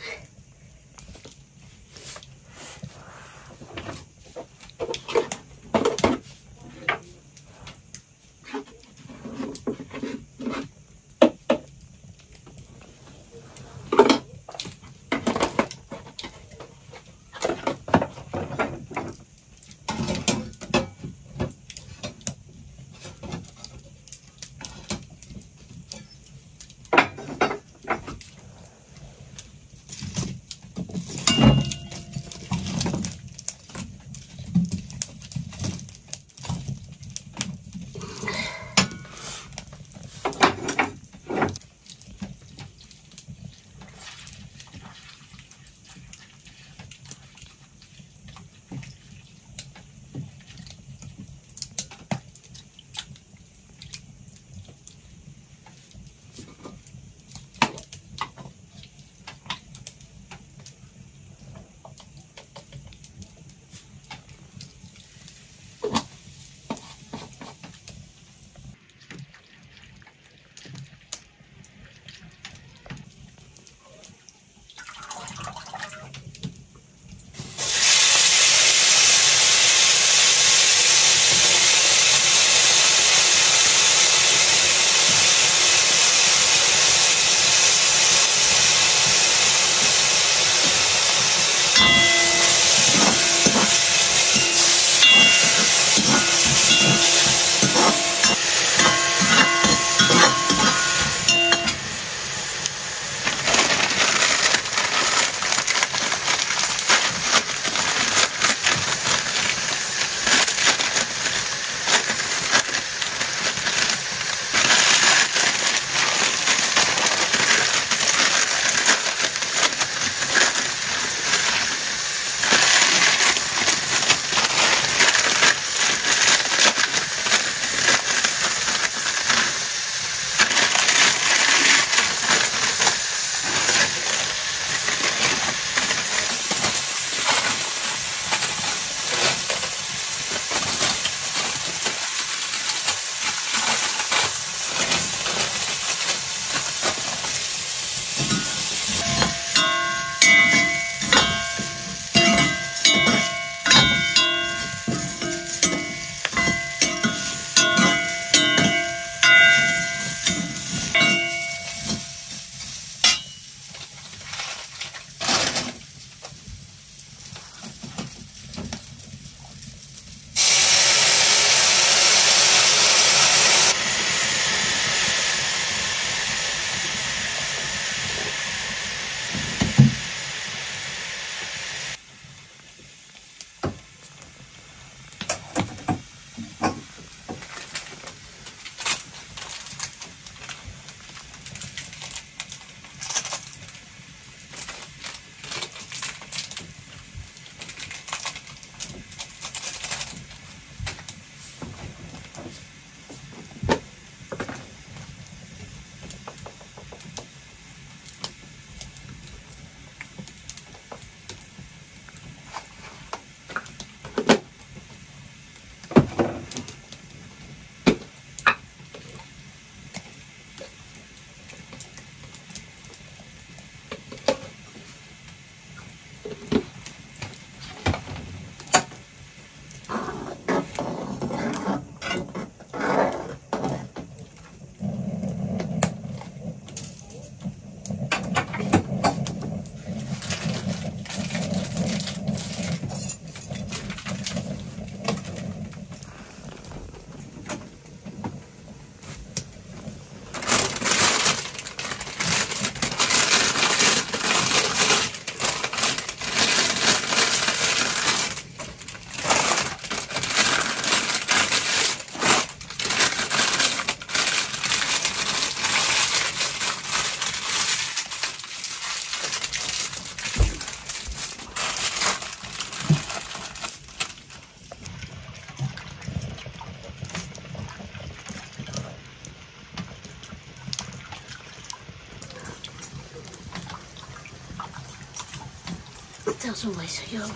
चासो भइसक्यो अब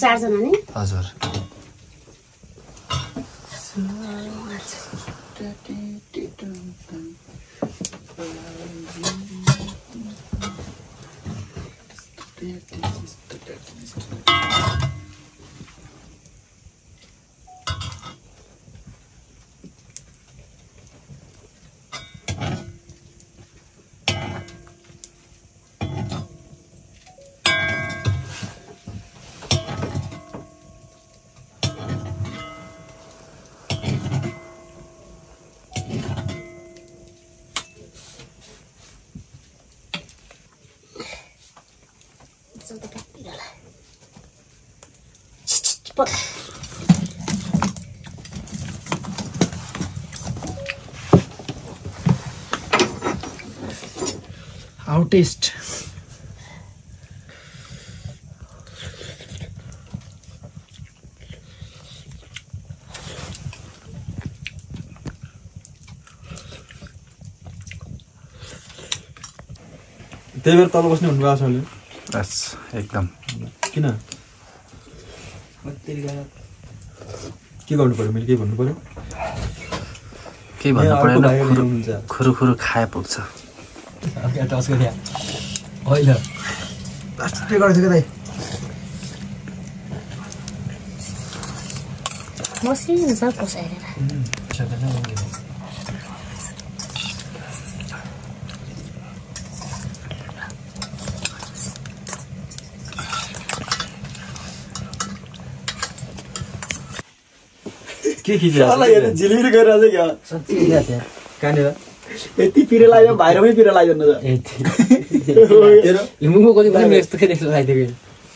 चारजना नै? हजुर। हाउ टेस्ट त्यही भएर तल बस्ने भन्नुभएको छ अहिले। बस एकदम। किन? के गर्नु पऱ्यो मैले के भन्नु पऱ्यो केही भन्नु भाइहरूले खुरु खुरु खुरु खाए पुग्छ। टच गरे होइन दाइ? मसिनो छ के खिचेको हेर झिलिमिली गरिरहेको क्या? साँच्चै थियो कहाँनिर? यति पिरो लाग्यो बाहिरमै पिरो लाग्दैन त। हिमुको कति पनि यस्तो के देख्छ लगाइदिएको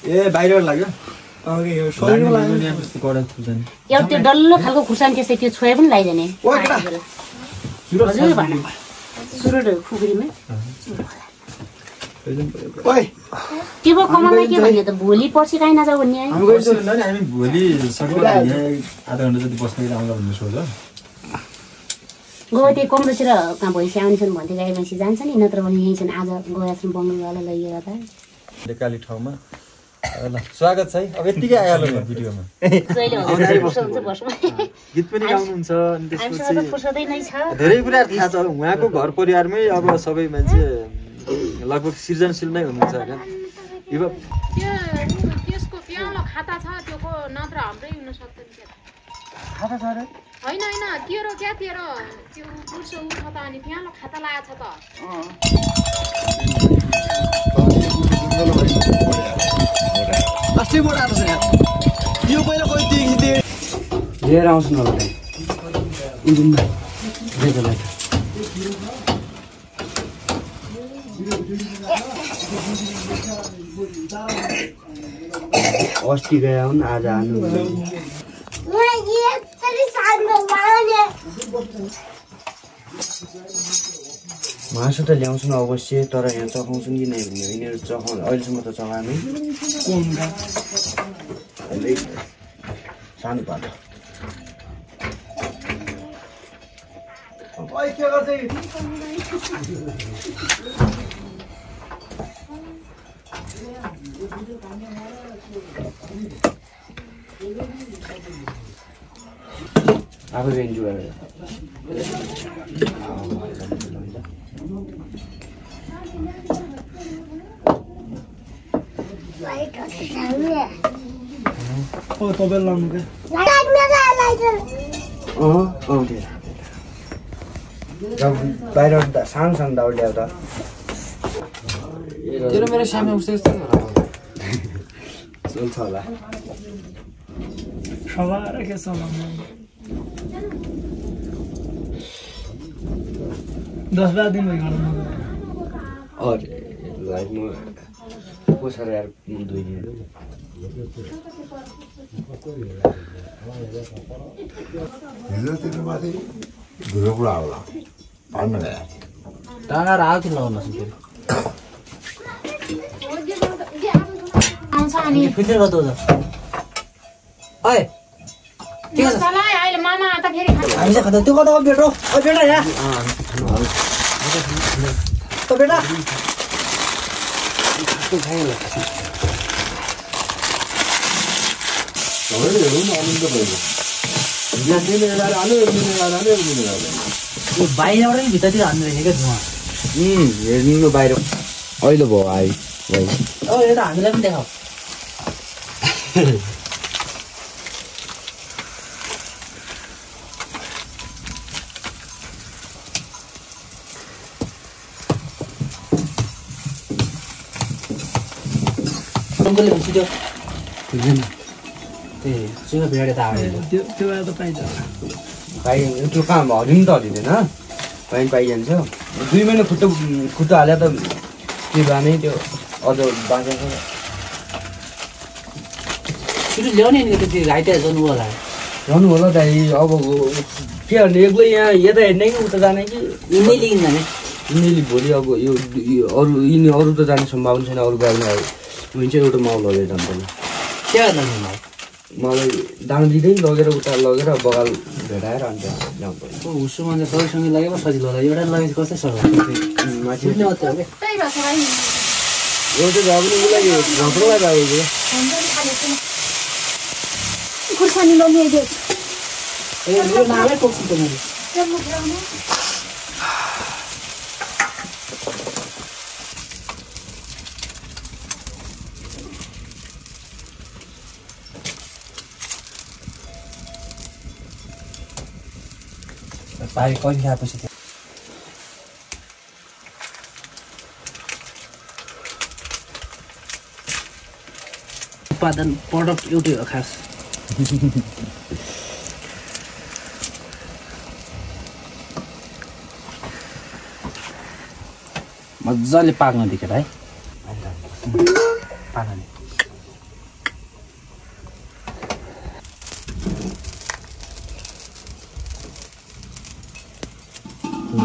ए बाहिर लाग्यो? एउटा त्यो डल्लो खालको खुर्सानी त्यसै त्यो छोए पनि लगाइदिने। हजुर। भन। खुकुरीमा। त्यो पो कमललाई के भन्यो त? भोलि पर्सि काहीँ नजाऊ भन्ने हामी गइसक्यो नि हामी भोलि सक्यो यहाँ आधा घन्टा जति बस्ने आउँला भन्ने सोच हो। गयो त्यो कमरोतिर कहाँ भैँसी आउने छन् भन्थ्यो गाई भैँसी जान्छ नि नत्र भने यहीँ छन्। आज गएछन् बङ्गलवाला लैयो त। काली ठाउँमा। ल स्वागत छ है। अब यत्तिकै आइहाल्नु भयो भिडियोमा। जहिले (laughs) हुन्छ फुर्सद चाहिँ बसौँ गीत पनि गाउनुहुन्छ अनि त्यसपछि फुर्सदै नै छ। धेरै कुराहरू थाहा छ। उहाँको घर परिवारमै अब सबै मान्छे लगभग सृजनशील नै हुनुहुन्छ होइन त्यसको प्याउलो खाता छ त्यो को नत्र हाम्रै हुन सक्दैन क्या। खाता छ अरे? होइन होइन तेरो क्या तेरो? त्यो पुर्सो ऊ छ त अनि प्याउलो खाता लागेको छ त। अस्ति बोट आएको छ यो पहिला कोही दिएँ दिएँ? लिएर आउँछु न होला अस्ति गए आज आउनु मासु त ल्याउँछु न अवश्य तर यहाँ चखाउँछु कि नै भन्ने यिनीहरू चखाउ अहिलेसम्म त अहिले सानो बाटो आफै गरेर तपाईँले लाउनु क्या बाहिर सानो सानो दाउ ल्याउ त तेरो मेरो सामे उस्तै उस्तै चल्छ होला सवार के चलाउनु दस बाह्र दिन भयो अरे म पोसाएर यार दुई दिन हिजो तिमीमाथि धुलो कुरा होला भन्न टाढा आएको किन लगाउनु त्यो ओ बेटो ओ बेटा यहाँ ओ बेटा यो बाहिरबाट नि भित्रतिर हान्नु रहेछ क्या धुवा हेर्नु बाहिर अहिले भयो आइ भाइ ओ एउटा हामीलाई पनि देखाऊ। त्यो। ए बिराडे त आयो त्यो त्यो त पाइन्छ। पाइ त्यो कहाँ त हरिँदैन। पाइ पाइजान्छ। दुई महिना खुट्टा खुट्टा हाले त नै त्यो अझ छ। छिटो ल्याउने नि त्यो घाइते जानु होला। रहनु होला दाइ अब के गर्ने एक्लै यहाँ यता हेर्ने कि उता जाने कि? यिनै लिइन् जाने? यिनीहरूले भोलि अब यो अरू यिनी अरू त जाने सम्भावना छैन अरू गाडीमा हुन्छ एउटा माउ लगेर जानुपर्ने के गर्नु नि भाइ मलाई दाना दिँदै लगेर उता लगेर बगाल भेटाएर अन्त ल्याउनु पर्ने ओ उसोमा त सबैसँगै लगेको सजिलो होला। एउटा लगेपछि कस्तै सर भए पनि उसलाई झक्रोलाई गएको खुर्सानी लगिदियो ए यो नामै टोक्छु त मैले पारि कहिले खाएपछि त्यो उत्पादन प्रडक्ट एउटै हो खास। मजाले पाक्न दिकेर है। पाक्ने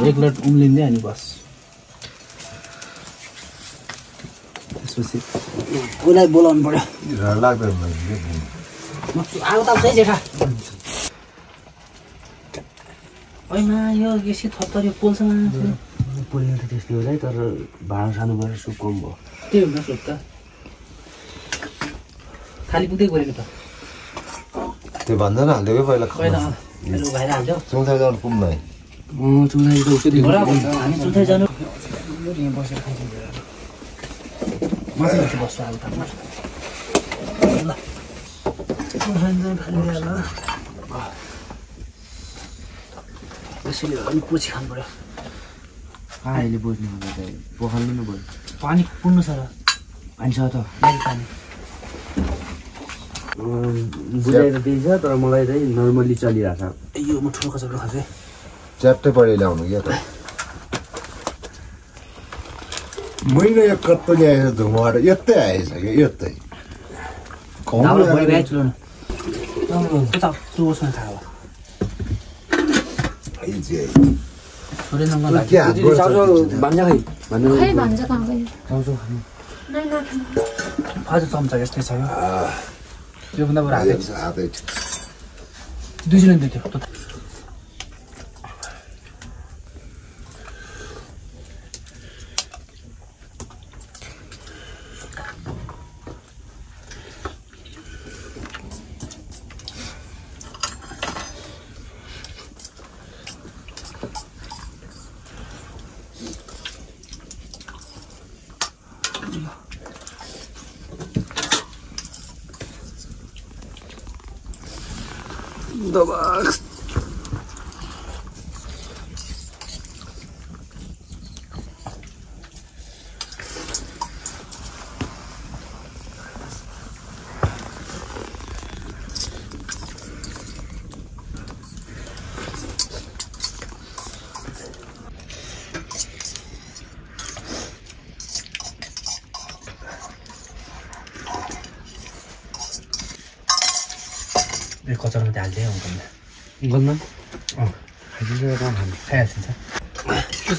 एक लट उम्लिँदै अनि बस। उसलाई बोलाउनु पऱ्यो लाग्दैन आगो ताप्छ है जेठा। होइन यो यसै थप्तर यो पोलसँग पोल्ने त त्यस्तै होला है तर भाँडा सानो गरेर सुप कम भयो। त्यही हुन सोध त। खाली पुग्दै गऱ्यो त। त्यो भन्दैन हालिदियो पहिला पहिला चौथा जानु पुग्नु है हामी जानु यहाँ बसेर खान्छौँ माथि माथि बस्छ अब ताप्नु ल यसैले अनि पछि खानु पऱ्यो अहिले बुझ्नु हुँदा पोखर्नु नै भयो पानी पुग्नु छ र पानी छ त पानी बुझाएर दिन्छ तर मलाई चाहिँ नर्मल्ली चलिरहेको छ यो म ठुलो खान्छु है च्याप्टै पढि ल्याउनु क्या त मैले यो कत्तो ल्याएछ धुमाबाट यतै आएछ क्या यतै खुवाउनु भइरहेको छु ल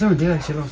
嗯，对啊，吃饭了。